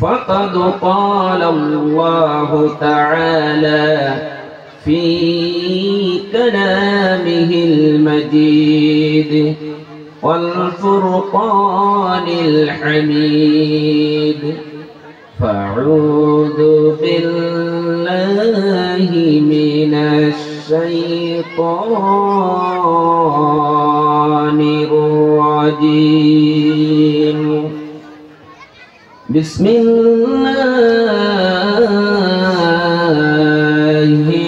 فقد قال الله تعالى في كلامه المجيد والفرقان الحميد فاعوذ بالله من الشيطان الرجيم بسم الله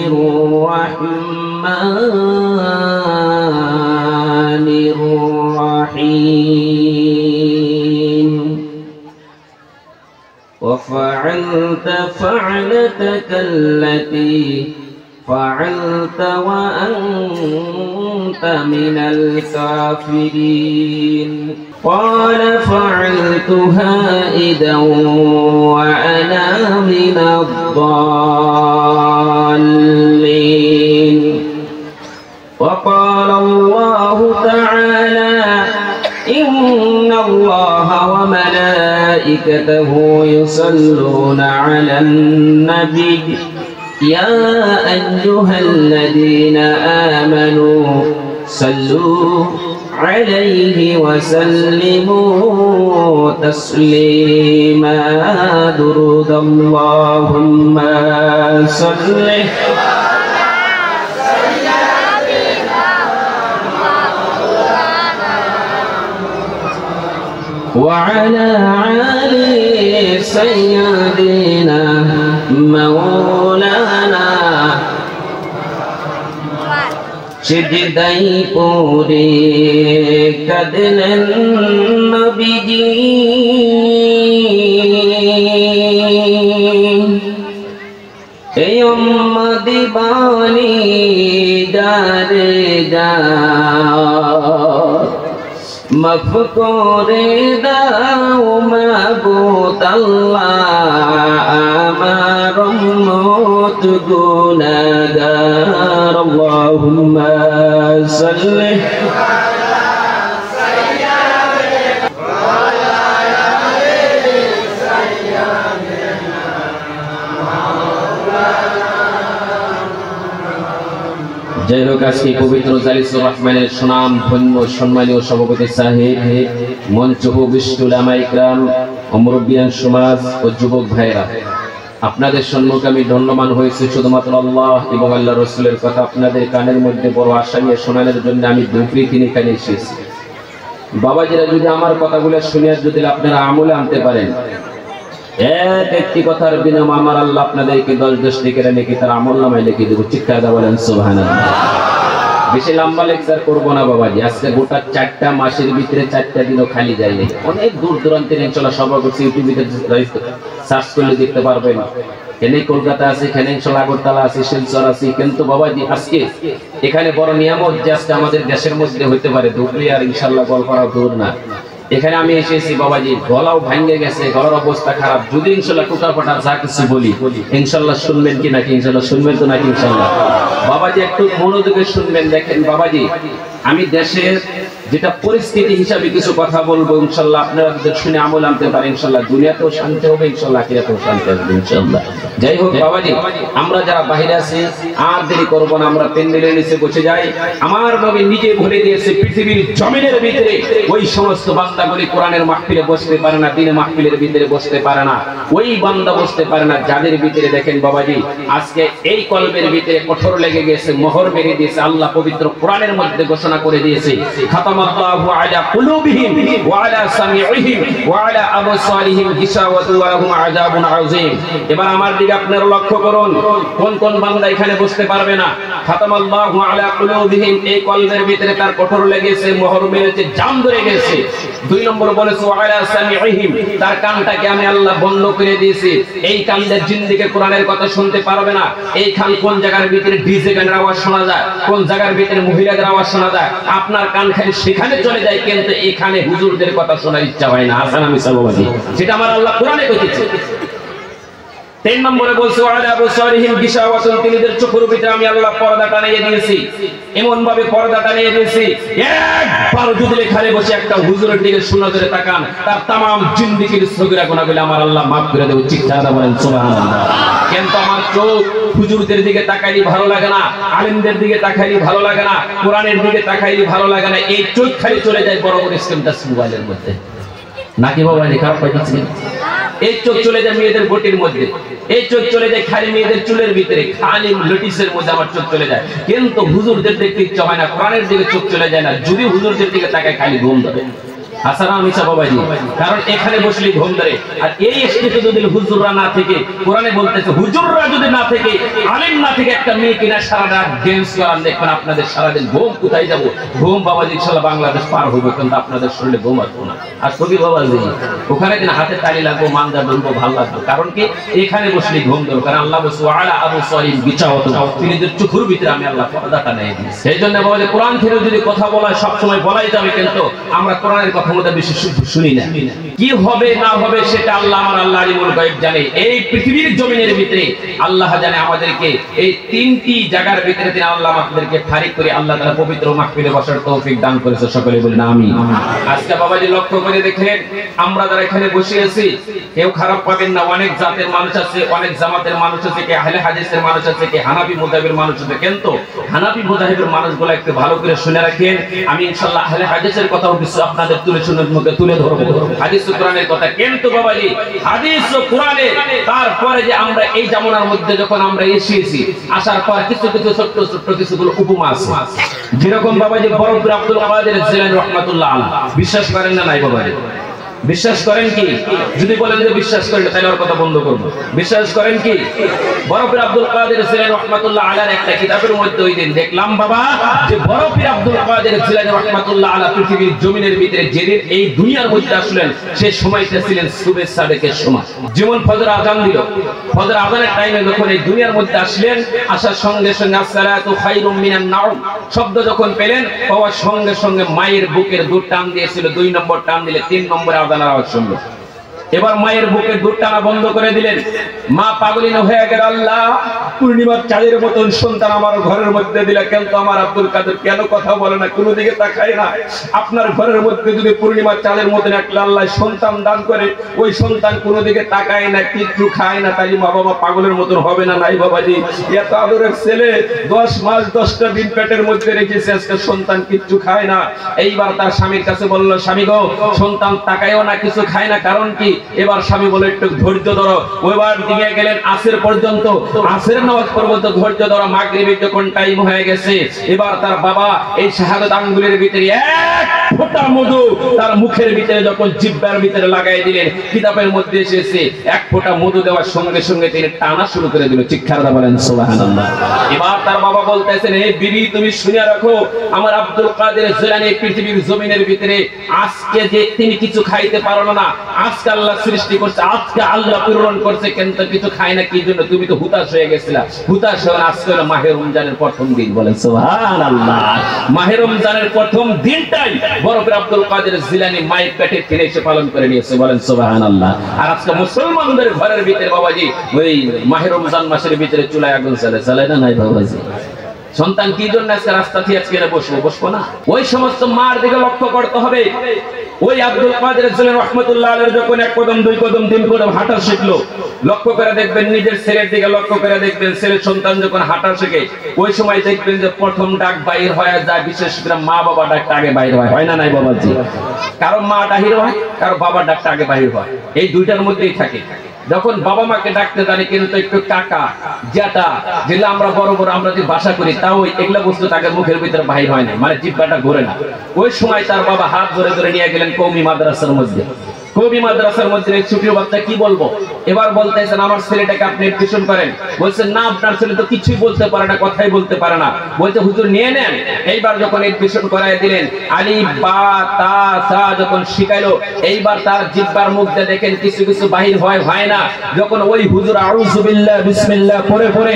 الرحمن الرحيم. وفعلت فعلتك التي فعلت وأنت من الكافرين. قال فعلتها إذا وأنا من الضالين. وقال الله تعالى إن الله وملائكته يصلون على النبي. يا أيها الذين آمنوا صلوا عليه وسلموا تسليما. درود اللهم صل. وعلى علي سيدنا مولانا সিজদাই পরে কাঁদলেন নবীজি এই বাণী যারে যা মাফ করে দাও মাবুত আল্লাহ আমার উম্মত গুনাহগার আল্লাহুম্মা সাল্লি আপনাদের সম্মুখে আমি ধন্যবান হয়েছি শুধুমাত্র আল্লাহ এবং আল্লাহ রসুলের কথা। আপনাদের কানের মধ্যে বড় আশা নিয়ে শোনানোর জন্য আমি দুপুরি তিনি এখানে এসেছি। বাবাজিরা যদি আমার কথাগুলো শুনিয়ে যদি আপনারা আমলে আনতে পারেন এক একটি কথার বিনিময়ে আমার আল্লাহ আপনাদেরকে দশ দশ লিখে নাকি তার আমল নামায় লিখে দেবো? চিৎকার বলেন, সুবহানাল্লাহ। বেশি লম্বা লেকচার করব না বাবাজি আজকে গোটা চারটা মাসের ভিতরে চারটা দিনও খালি যায়নি অনেক দূর দূরান্তের ইনশাল্লাহ সভা করছি ইউটিউবে সার্চ করলে দেখতে পারবেন। এখানে কলকাতা আছে এখানে ইনশাল্লাহ আগরতলা আছে, শিলচর আছে, কিন্তু বাবাজি আজকে এখানে বড় নিয়ামত যে আজকে আমাদের দেশের মধ্যে হইতে পারে। দুপুরে আর ইনশাল্লাহ গল্প করা দূর না। এখানে আমি এসেছি, বাবাজি, গলাও ভাঙ্গে গেছে, গলার অবস্থা খারাপ। যদি ইনশাল্লাহ টুকা ফাটা যা কিছু বলি, ইনশাল্লাহ শুনবেন কি নাকি, ইনশাল্লাহ শুনবেন তো নাকি, ইনশাল্লাহ। বাবাজি, একটু মনোযোগে শুনবেন, দেখেন, বাবাজি, আমি দেশের যেটা পরিস্থিতি হিসাবে কিছু কথা বলব, ইনশাল্লাহ আপনারা যদি শুনে আমল আনতে পারেন, ইনশাল্লাহ দুনিয়াতেও শান্তি হবে, ইনশাল্লাহ আখিরাতেও শান্তি আসবে, ইনশাল্লাহ। যাই হোক, বাবাজি, আমরা যারা বাইরে আছি, আর দেরি করব না, আমরা প্যান্ডেলের নিচে বসে যাই। আমার নবী নিজে ভরে দিয়েছে, পৃথিবীর জমিনের ভিতরে ওই সমস্ত বান্দাগুলি কোরআনের মাহফিলে বসতে পারে না দিনে মাহফিলের ভিতরে বসতে পারে না, ওই বান্দা বসতে পারে না, যাদের ভিতরে দেখেন বাবাজি, আজকে এই কলবের ভিতরে কঠোর লেগে গেছে, মোহর মেরে দিয়েছে, আল্লাহ পবিত্র কোরআনের মধ্যে ঘোষণা করে দিয়েছে আলা কুলুবিহিম ওয়া আলা সামিউহিম ওয়া আলা আবসারিহিম ওয়া লাহুম আযাবুন আযীম। এবার আমার দিকে আপনারা লক্ষ্য করুন, কোন কোন বান্দা এখানে বসতে পারবে না। আলা কুলুবিহিম, এই কলবের ভিতরে তার কঠোর লেগেছে মোহর মেরেছে জাম ধরে গেছে। দুই নম্বর বলেছে, ওয়া আলা সামিউহিম তার কানটাকে আমি আল্লাহ বন্ধ করে দিয়েছি। এই কানদের জিন্দিকে কোরআনের কথা শুনতে পারবে না। এই খান কোন জায়গার ভিতরে ডিজে গানের আওয়াজ শোনা যায়, কোন জায়গার ভিতরে মহিলাদের আওয়াজ শোনা যায়? আপনার কান খালি সেখানে চলে যায় কিন্তু এখানে হুজুরদের কথা শোনার ইচ্ছা হয় না। আসান আমি সর্ববাদী সেটা আমার আল্লাহ কোরআনে কইতেছে। তিন নম্বরে বলছে তিনিদের চোখের ভিতরে আমি আল্লাহ পর্দা টানিয়ে দিয়েছি। এমন ভাবে পর্দা টানিয়ে দিয়েছি, একবার যদি এখানে বসে একটা হুজুরের দিকে শূন্য ধরে তাকান, তার তামাম জিন্দিগির সগিরা গুনাহগুলো আমার আল্লাহ মাফ করে দেবে চিৎকার বলেন, সুবহানাল্লাহ। কিন্তু আমার চোখ হুজুরদের দিকে তাকাইলে ভালো লাগে না, আলেমদের দিকে তাকাইলে ভালো লাগে না, কোরআনের দিকে তাকাইলে ভালো লাগে না, এই চোখ খালি চলে যায় বড় বড় স্ক্রিনটা মোবাইলের মধ্যে। নাকি বাবা খারাপ পাইতেছি এই চোখ চলে যায় মেয়েদের গোটির মধ্যে। এই চোখ চলে যায় খালি মেয়েদের চুলের ভিতরে, খালি লটিসের মধ্যে আমার চোখ চলে যায়। কিন্তু হুজুরদের দেখতে ইচ্ছা হয় না, কোরআনের দিকে চোখ চলে যায় না, যদি হুজুরদের দিকে তাকে খালি ঘুম ধরে। আপনাদের সারাদিন ঘুম কোথায় ঘুম বাবাজি বাংলাদেশ পার কিন্তু আপনাদের শরীরে ঘুম আসব না। আর বাবাজি ওখানে কিনা হাতে তালি লাগবো, মান্দা বলব ভালো লাগবে। কারণ কি? এখানে বসলে ঘুম ধরো কারণ আল্লাহ আবু তিনি যে ভিতরে আমি আল্লাহ দিই সেই জন্য যদি কথা সবসময় বলাই যাবে কিন্তু আমরা কথা মধ্যে বেশি শু- শুনি না কি হবে, না হবে, সেটা আল্লাহ আমার আল্লাহ আলিমুল গায়ব জানে। এই পৃথিবীর জমিনের ভিতরে আল্লাহ জানে আমাদেরকে। এই তিনটি জায়গার ভিতরে তিনি আল্লাহ আমাদেরকে ফারিক করে আল্লাহ তাআলা পবিত্র মাহফিলে বসার তৌফিক দান করেছে, সকলে বলেন আমি আজকে বাবাজি লক্ষ্য করে দেখেন, আমরা যারা এখানে বসে আছি, কেউ খারাপ পাবেন না, অনেক জাতের মানুষ আছে, অনেক জামাতের মানুষ আছে, কে আহলে হাদিসের মানুষ আছে, কে হানাফি মুজাহিবের মানুষ আছে। কিন্তু হানাফি মুজাহিবের মানুষগুলো একটু ভালো করে শুনে রাখেন। আমি ইনশাআল্লাহ আহলে হাদিসের কথাও কিছু আপনাদের তুলে শুনে মুখে তুলে ধরবো। হাদিস কোরআনের কথা কিন্তু বাবাজি, হাদিস ও কোরআনে তারপরে যে আমরা এই জামানার মধ্যে যখন আমরা এসেছি, আসার পর কিছু কিছু ছোট্ট ছোট্ট কিছুগুলো উপমা আছে। যেরকম বাবাজি বরফ আব্দুল কাদের জিলানী রহমাতুল্লাহ আলাইহি। বিশ্বাস করেন না নাই বাবাজি? বিশ্বাস করেন কি? যদি বলেন যে বিশ্বাস করেন, তাহলে ওর কথা বন্ধ করব। বিশ্বাস করেন কি? বরফের আব্দুল কাদের ছিলেন রহমাতুল্লাহ আলার একটা কিতাবের মধ্যে ওই দিন দেখলাম, বাবা, যে বরফের আব্দুল কাদের ছিলেন রহমাতুল্লাহ আলা পৃথিবীর জমিনের ভিতরে যেদিন এই দুনিয়ার মধ্যে আসলেন, সে সময়টা ছিলেন সুবেশ সাদেকের সময়। যেমন ফজর আজান দিল। ফজর আজানের টাইমে যখন এই দুনিয়ার মধ্যে আসলেন, আসার সঙ্গে সঙ্গে আসসালাতু খায়রুম মিনান নাওম শব্দ যখন পেলেন, পাওয়ার সঙ্গে সঙ্গে মায়ের বুকের দুধ টান দিয়েছিল, দুই নম্বর টান দিলে তিন নম্বরে আজানের আওয়াজ শুনলো এবার মায়ের বুকে দুধ টানা বন্ধ করে দিলেন। মা পাগলিন হয়ে গেল, আল্লাহ, পূর্ণিমার চাঁদের মতন সন্তান আমার ঘরের মধ্যে দিলে কিন্তু আমার আব্দুল কাদের কেন কথা বলে না? কোনো দিকে তাকায় না। আপনার ঘরের মধ্যে যদি পূর্ণিমার চাঁদের মতন একটা আল্লাহ সন্তান দান করে, ওই সন্তান কোনো দিকে তাকায় না কিচ্ছু খায় না তাই মা বাবা পাগলের মতন হবে না? নাই বাবাজি, এত আদরের ছেলে, দশ মাস দশটা দিন পেটের মধ্যে রেখেছে, আজকে সন্তান কিচ্ছু খায় না। এইবার তার স্বামীর কাছে বলল, স্বামী গো, সন্তান তাকায়ও না, কিছু খায় না, কারণ কি? এবার স্বামী বলে, একটু ধৈর্য ধরো। ওইবার দিয়ে গেলেন, আসের পর্যন্ত। আসের নামাজ পর্যন্ত ধৈর্য ধরো, মাগরিবের যখন টাইম হয়ে গেছে, এবার তার বাবা এই শাহাদত আঙ্গুলের ভিতরে এক ফোঁটা মধু তার মুখের ভিতরে যখন জিব্বার ভিতরে লাগাই দিলেন, কিতাবের মধ্যে এসেছে, এক ফোঁটা মধু দেওয়ার সঙ্গে সঙ্গে তিনি টানা শুরু করে দিল। চিক্ষারদা বলেন, সুবহানাল্লাহ। এবার তার বাবা বলতেছেন, হে বিবি, তুমি শুনে রাখো, আমার আব্দুল কাদের জিলানী পৃথিবীর জমিনের ভিতরে আজকে যে তিনি কিছু খাইতে পারল না, আজকে আল্লাহ সৃষ্টি করছে, আজকে আল্লাহ পূরণ করছে কিন্তু কিছু খায় না, কি জন্য? তুমি তো হুতাশ হয়ে গেছিলা। হুতাশ হয়ে আজকে হলো মাহে রমজানের প্রথম দিন। বলেন, সুবহানাল্লাহ। মাহে রমজানের প্রথম দিনটাই বরফের আব্দুল কাদের জিলানি মায়ের পেটে ফিরে এসে পালন করে নিয়েছে, বলেন সুবহানাল্লাহ। আর আজকে মুসলমানদের ঘরের ভিতরে বাবাজি, ওই মাহের রমজান মাসের ভিতরে চুলায় আগুন চলে চলে না নাই বাবাজি? সন্তান কি জন্য আজকে রাস্তা দিয়ে আজকে বসবো? বসবো না। ওই সমস্ত মার দিকে লক্ষ্য করতে হবে। ওই আব্দুল কাদের রহমতুল্লাহ আলের যখন এক কদম, দুই কদম, তিন কদম হাঁটা শিখলো, লক্ষ্য করে দেখবেন নিজের ছেলের দিকে লক্ষ্য করে দেখবেন ছেলের সন্তান যখন হাঁটা শেখে, ওই সময় দেখবেন যে প্রথম ডাক বাইর হয়ে যায়, বিশেষ করে মা বাবা ডাকটা আগে বাইর হয়। হয় না নাই বাবাজি? কারও মা ডাহির হয়, কারও বাবা ডাকটা আগে বাইর হয়। এই দুইটার মধ্যেই থাকে। যখন বাবা মাকে ডাকতে জানি, কিন্তু একটু কাকা জ্যাটা যেগুলো আমরা বড় বড় আমরা যে বাসা করি, তাও এগুলা বস্তু তাকে মুখের ভিতরে ভাই হয় না মানে জিব্বাটা ঘুরে না। ওই সময় তার বাবা হাত ধরে ধরে নিয়ে গেলেন কৌমি মাদ্রাসার মধ্যে। কবি মাদ্রাসার মধ্যে ছুটির বাচ্চা কি বলব? এবার বলতেছেন, আমার ছেলেটাকে আপনি টিউশন করেন। বলছেন, না, আপনার ছেলে তো কিছুই বলতে পারে না, কথাই বলতে পারে না। বলতে হুজুর, নিয়ে নেন। এইবার যখন এডমিশন করাই দিলেন, আলি বা তা সা যখন শিখাইলো, এইবার তার জিব্বার মুখটা দেখেন, কিছু কিছু বাহির হয় হয় না। যখন ওই হুজুর, আউযু বিল্লাহ, বিসমিল্লাহ, পড়ে পড়ে,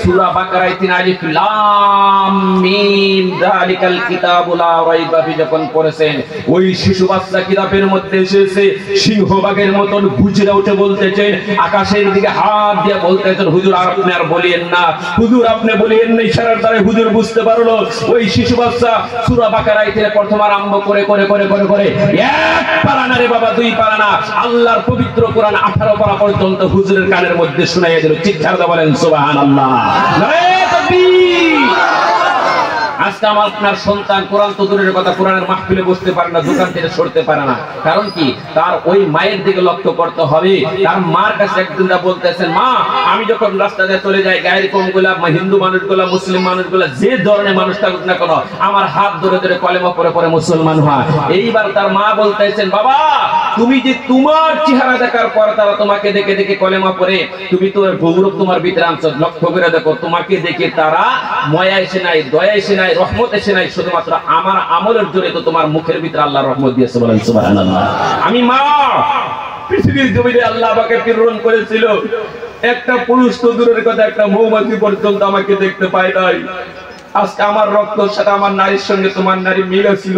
সূরা বাকারায় তিন আলিফ, লাম, মিম, যালিকাল কিতাবু লা রাইবা যখন পড়েছেন, ওই শিশু বাচ্চা কিতাবের মধ্যে এসেছে সিংহবাগের মতন গুজরে উঠে বলতেছেন আকাশের দিকে হাত দিয়ে বলতেছেন হুজুর আপনি আর বলিয়েন না। হুজুর আপনি বলিয়েন না ইশারার দ্বারা হুজুর বুঝতে পারল। ওই শিশু বাচ্চা সূরা বাকারাই থেকে প্রথম আরম্ভ করে করে করে করে করে, এক পারানা রে বাবা, দুই পারানা আল্লাহর পবিত্র কোরআন 18 পারা পর্যন্ত হুজুরের কানের মধ্যে শোনাইয়া দিল। চিৎকার দিয়ে বলেন নারে তাকবীর! আজকে আমার আপনার সন্তান কোরআন তো কথা, কোরআনের মাহফিলে বসতে পারে না, দোকান থেকে সরতে পারে না। কারণ কি? তার ওই মায়ের দিকে লক্ষ্য করতে হবে। তার মার কাছে একদিন বলতেছেন, মা, আমি যখন রাস্তা দিয়ে চলে যাই, গায়ের কমগুলা হিন্দু মানুষগুলা, মুসলিম মানুষগুলা, যে ধরনের মানুষ থাকুক না কেন, আমার হাত ধরে ধরে কলেমা পরে পরে মুসলমান হয়। এইবার তার মা বলতেছেন, বাবা, তুমি যে তোমার চেহারা দেখার পর তারা তোমাকে দেখে দেখে কলেমা পরে তুমি তো গৌরব তোমার ভিতরে আনছো। লক্ষ্য করে দেখো, তোমাকে দেখে তারা ময়া এসে নাই, দয়া এসে নাই রহমত এসে নাই, শুধুমাত্র আমার আমলের জোরে তো তোমার মুখের ভিতরে আল্লাহ রহমত দিয়েছে বলেন সুবহানাল্লাহ। আমি মা, পৃথিবীর জমিনে আল্লাহ আমাকে প্রেরণ করেছিল। একটা পুরুষ তো দূরের কথা, একটা মৌমাছি পর্যন্ত আমাকে দেখতে পায় নাই। আজকে আমার রক্ত, সেটা আমার নারীর সঙ্গে তোমার নারী মিল ছিল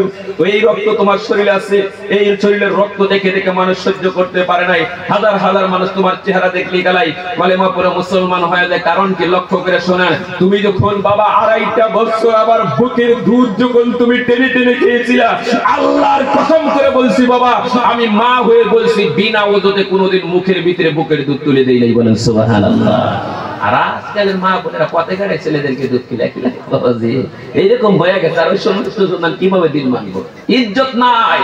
এই রক্ত তোমার শরীরে আছে, এই শরীরের রক্ত দেখে দেখে মানুষ সহ্য করতে পারে নাই। হাজার হাজার মানুষ তোমার চেহারা দেখলে গেলাই। কলেমা পরে মুসলমান হয়ে যায়, কারণ কি লক্ষ্য করে শোনেন, তুমি যখন বাবা আড়াইটা বছর আবার বুকের দুধ যখন তুমি টেনে টেনে খেয়েছিলা, আল্লাহর কসম করে বলছি বাবা, আমি মা হয়ে বলছি, বিনা ওজতে কোনোদিন মুখের ভিতরে বুকের দুধ তুলে দেই নাই বলেন, সুবহানাল্লাহ। আর মা পথে ছেলেদেরকে কীভাবে দিন ইজ্জত নাই।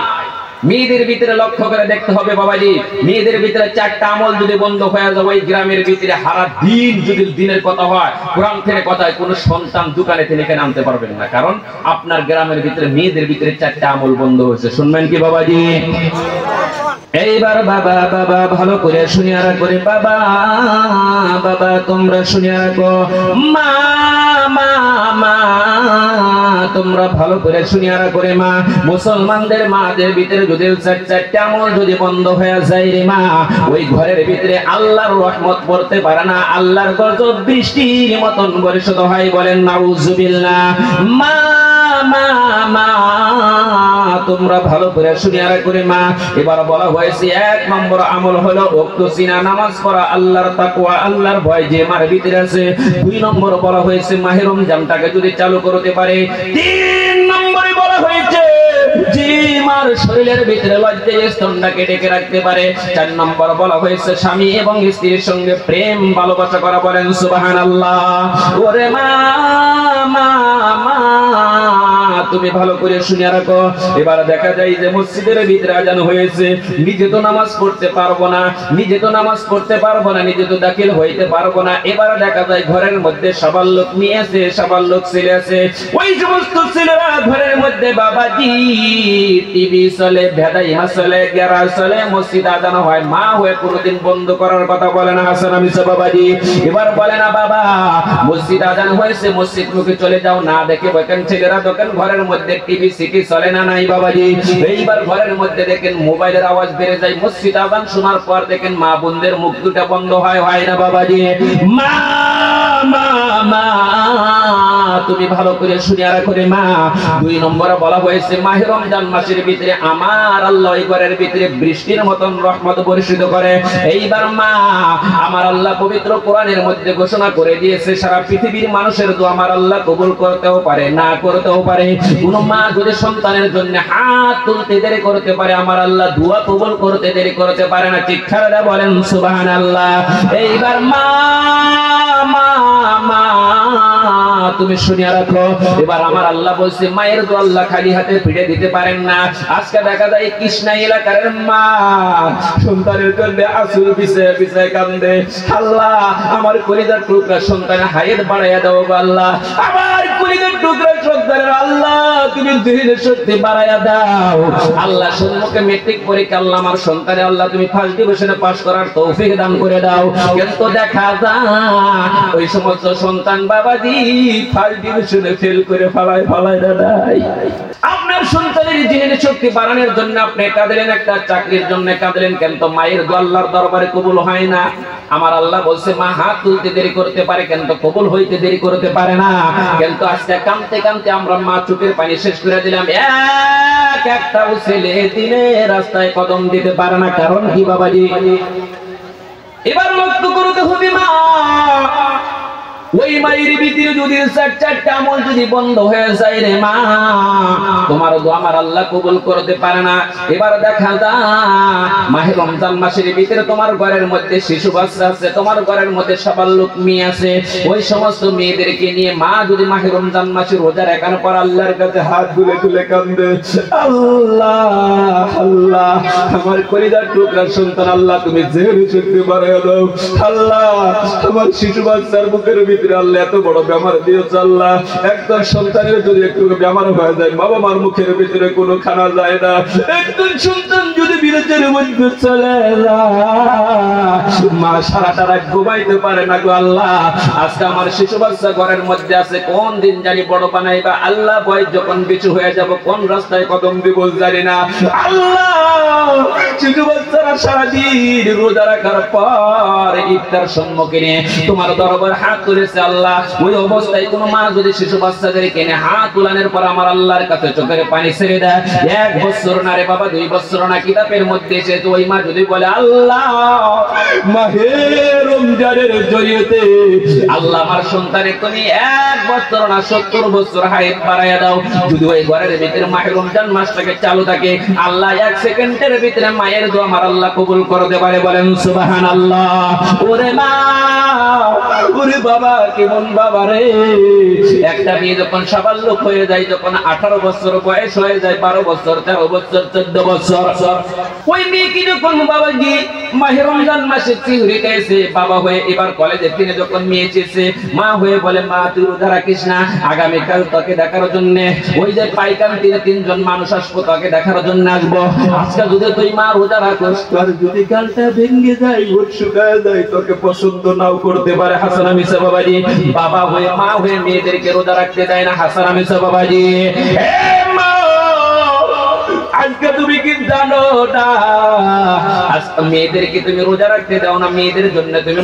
মেয়েদের ভিতরে লক্ষ্য করে দেখতে হবে বাবাজি। মেয়েদের ভিতরে চারটা আমল যদি বন্ধ হয়ে যাবে ওই গ্রামের ভিতরে হারা দিন যদি দিনের কথা হয়, কোরআন থেকে কথা হয়, কোনো সন্তান দোকানে থেকে আনতে পারবেন না। কারণ আপনার গ্রামের ভিতরে মেয়েদের ভিতরে চারটা আমল বন্ধ হয়েছে। শুনবেন কি বাবাজি? এইবার বাবা বাবা, ভালো করে শুনিয়া রাখো রে বাবা। বাবা, তোমরা শুনিয়া রাখো। মা তোমরা ভালো করে শুনিয়ারা করে মা, মুসলমানদের মাদের ভিতরে যদি আমল যদি বন্ধ হয়ে যায় রে মা, ওই ঘরের ভিতরে আল্লাহর রহমত পড়তে পারে না, আল্লাহর গজব বৃষ্টির মতন পরিশোধ হয় বলেন, নাউজুবিল্লাহ। মা তোমরা ভালো করে শুনিয়া করে মা। এবার বলা হয়েছে, এক নম্বর আমল হলো উক্ত সিনা নামাজ পড়া, আল্লাহর তাকওয়া, আল্লাহর ভয় যে মার ভিতরে আছে। দুই নম্বর বলা হয়েছে, মাহে রমজানটাকে যদি চালু করতে পারে। তিন নম্বরে বলা হয়েছে, যে মার শরীরের ভিতরে লজ্জা স্তনটাকে ডেকে রাখতে পারে। চার নম্বর বলা হয়েছে, স্বামী এবং স্ত্রীর সঙ্গে প্রেম, ভালোবাসা করা বলেন, সুবহানাল্লাহ। ওরে মা মা মা তুমি ভালো করে শুনে রাখো। এবার দেখা যায় যে মসজিদের ভিতরে আজান হয়েছে। নিজে তো নামাজ পড়তে পারব না, নিজে তো নামাজ পড়তে পারব না, নিজে তো দাখিল হইতে পারব না। এবার দেখা যায় ঘরের মধ্যে সবার লোক নিয়ে সবার লোক ছেলে আছে। ওই সমস্ত ছেলেরা ঘরের মধ্যে বাবাজি, টিভি চলে ভেদাইহা চলে গেরা চলে, মসজিদ আজান হয়। মা হয়ে কোনোদিন বন্ধ করার কথা বলে না হাসান আমি বাবাজি। এবার বলে না, বাবা, মসজিদ আজান হয়েছে, মসজিদ মুখে চলে যাও, না দেখে বকেন ছেলেরা দোকান ঘরের মধ্যে টিভি, সিটি চলে না নাই বাবাজি? এইবার ঘরের মধ্যে দেখেন মোবাইলের আওয়াজ বেড়ে যায়, মসজিদ আজান শোনার পর দেখেন মা বোনদের মুখ দুটা বন্ধ হয় হয় না বাবাজি? মা মা মা তুমি ভালো করে শুনিয়া রাখো রে মা। দুই নম্বরে বলা হয়েছে, মাহে রমজান মাসের ভিতরে আমার আল্লাহ এই ঘরের ভিতরে বৃষ্টির মতন রহমত বর্ষিত করে। এইবার মা, আমার আল্লাহ পবিত্র কোরআনের মধ্যে ঘোষণা করে দিয়েছে, সারা পৃথিবীর মানুষের তো আমার আল্লাহ কবুল করতেও পারে, না করতেও পারে। কোন মা যদি সন্তানের জন্য হাত তুলতে দেরি করতে পারে, আমার আল্লাহ দুয়া কবুল করতে দেরি করতে পারে না। চিৎকাররা বলেন, সুবহানাল্লাহ। এইবার মা মা মা তুমি শুনিয়া রাখো। এবার আমার আল্লাহ বলছে, মায়ের তো আল্লাহ খালি হাতে ফিরে দিতে পারেন না। আজকে দেখা যায় কৃষ্ণা এলাকার মা সন্তানের জন্য আসুর পিছিয়ে পিছিয়ে কান্দে। আল্লাহ, আমার কলিজার টুকরা সন্তানের হাইট বাড়াইয়া দাও আল্লাহ। আমার কলিজার টুকরা সন্তানের আল্লাহ, তুমি ধীরে শক্তি বাড়াইয়া দাও। আল্লাহ, সম্মুখে মেট্রিক পরীক্ষা, আল্লাহ আমার সন্তানের আল্লাহ, তুমি ফার্স্ট ডিভিশনে পাস করার তৌফিক দান করে দাও। কিন্তু দেখা যায়, ওই সমস্ত সন্তান আপনার সন্তানের জিনের শক্তি বাড়ানোর জন্য আপনি কাঁদলেন, একটা চাকরির জন্য কাঁদলেন কিন্তু মায়ের দরবারে কবুল হয় না। আমার আল্লাহ বলছে, মা, হাত তুলতে দেরি করতে পারে কিন্তু কবুল হইতে দেরি করতে পারে না। কিন্তু আজকে কামতে কামতে আমরা মা চোখের পানি শেষ করে দিলাম। এক একটাও ছেলে দিনে রাস্তায় কদম দিতে পারে না। কারণ কি বাবাজি? এবার লক্ষ্য করতে হবে মা ওই মায়ের ভিতরে যদি চার চারটা আমল যদি বন্ধ হয়ে যায় রে মা, তোমার দোয়া আমার আল্লাহ কবুল করতে পারে না। এবার দেখা যায় মাহে রমজান মাসের ভিতরে তোমার ঘরের মধ্যে শিশু বাচ্চা আছে, তোমার ঘরের মধ্যে সবার লোক মেয়ে আছে। ওই সমস্ত মেয়েদেরকে নিয়ে মা যদি মাহে রমজান মাসে রোজা রাখার পর আল্লাহর কাছে হাত তুলে তুলে কান্দে। আল্লাহ আল্লাহ, আমার কলিজার টুকরা সন্তান, আল্লাহ, তুমি জেহেরি শক্তি বাড়াইয়া দাও আল্লাহ, আমার শিশু বাচ্চার বুকের ভিতরে আল্লাহ এত বড় বেমার দিয়েছে আল্লাহ একজন সন্তানের যদি একটু বেমার হয়ে যায়, বাবা মার মুখের ভিতরে কোনো খানা যায় না। একজন সন্তান যদি বিরোধের মধ্যে চলে মা ঘুমাইতে পারে না গো আল্লাহ। আজকে আমার শিশু বাচ্চা ঘরের মধ্যে আছে, কোন দিন জানি বড় বানাইবা। আল্লাহ ভয় যখন বিচু হয়ে যাব, কোন রাস্তায় কদম দিব জানি না। আল্লাহ, শিশু বাচ্চারা সারাদিন রোজা রাখার পর ইফতার সম্মুখীনে তোমার দরবার হাত তুলেছে আল্লাহ, ওই অবস্থায় কোনো মা যদি শিশু বাচ্চাদের কিনে হাত উলানের পর আমার আল্লাহর কাছে চোখের পানি ছেড়ে দেয়, এক বছর না রে বাবা, দুই বছর না, কিতাবের মধ্যে এসে তো ওই মা যদি বলে, আল্লাহ, মাহে রমজানের জড়িয়েতে আল্লাহ আমার সন্তানের তুমি এক বছর না, সত্তর বছর হায়াত বাড়াইয়া দাও। যদি ওই ঘরের ভিতরে মাহে রমজান মাসটাকে চালু থাকে, আল্লাহ এক সেকেন্ডের ভিতরে মায়ের দোয়া আমার আল্লাহ কবুল করতে পারে বলেন সুবাহান আল্লাহ ওরে মা, ওরে বাবা বাবা বাবা বাবা এবার কলেজে যখন মেয়ে চেয়েছে, মা হয়ে বলে, মা, তুই আগামীকাল তোকে দেখার জন্য ওই যে পাইকান তিনে তিনজন মানুষ আসব, তোকে দেখার জন্য আসব। আজকে যদি তুই মা রোজা রাখোস যদি ভেঙে যায় শুকায় তোকে পছন্দ নাও করতে পারে হাসানা মিসা বাবাজি, বাবা হয়ে, মা হয়ে মেয়েদেরকে রোজা রাখতে দেয় না। হাসানা মিসা বাবাজি। হে মা, আজকে তুমি কি মেয়েদেরকে তুমি রোজা রাখতে দাও না, মেয়েদের জন্য তুমি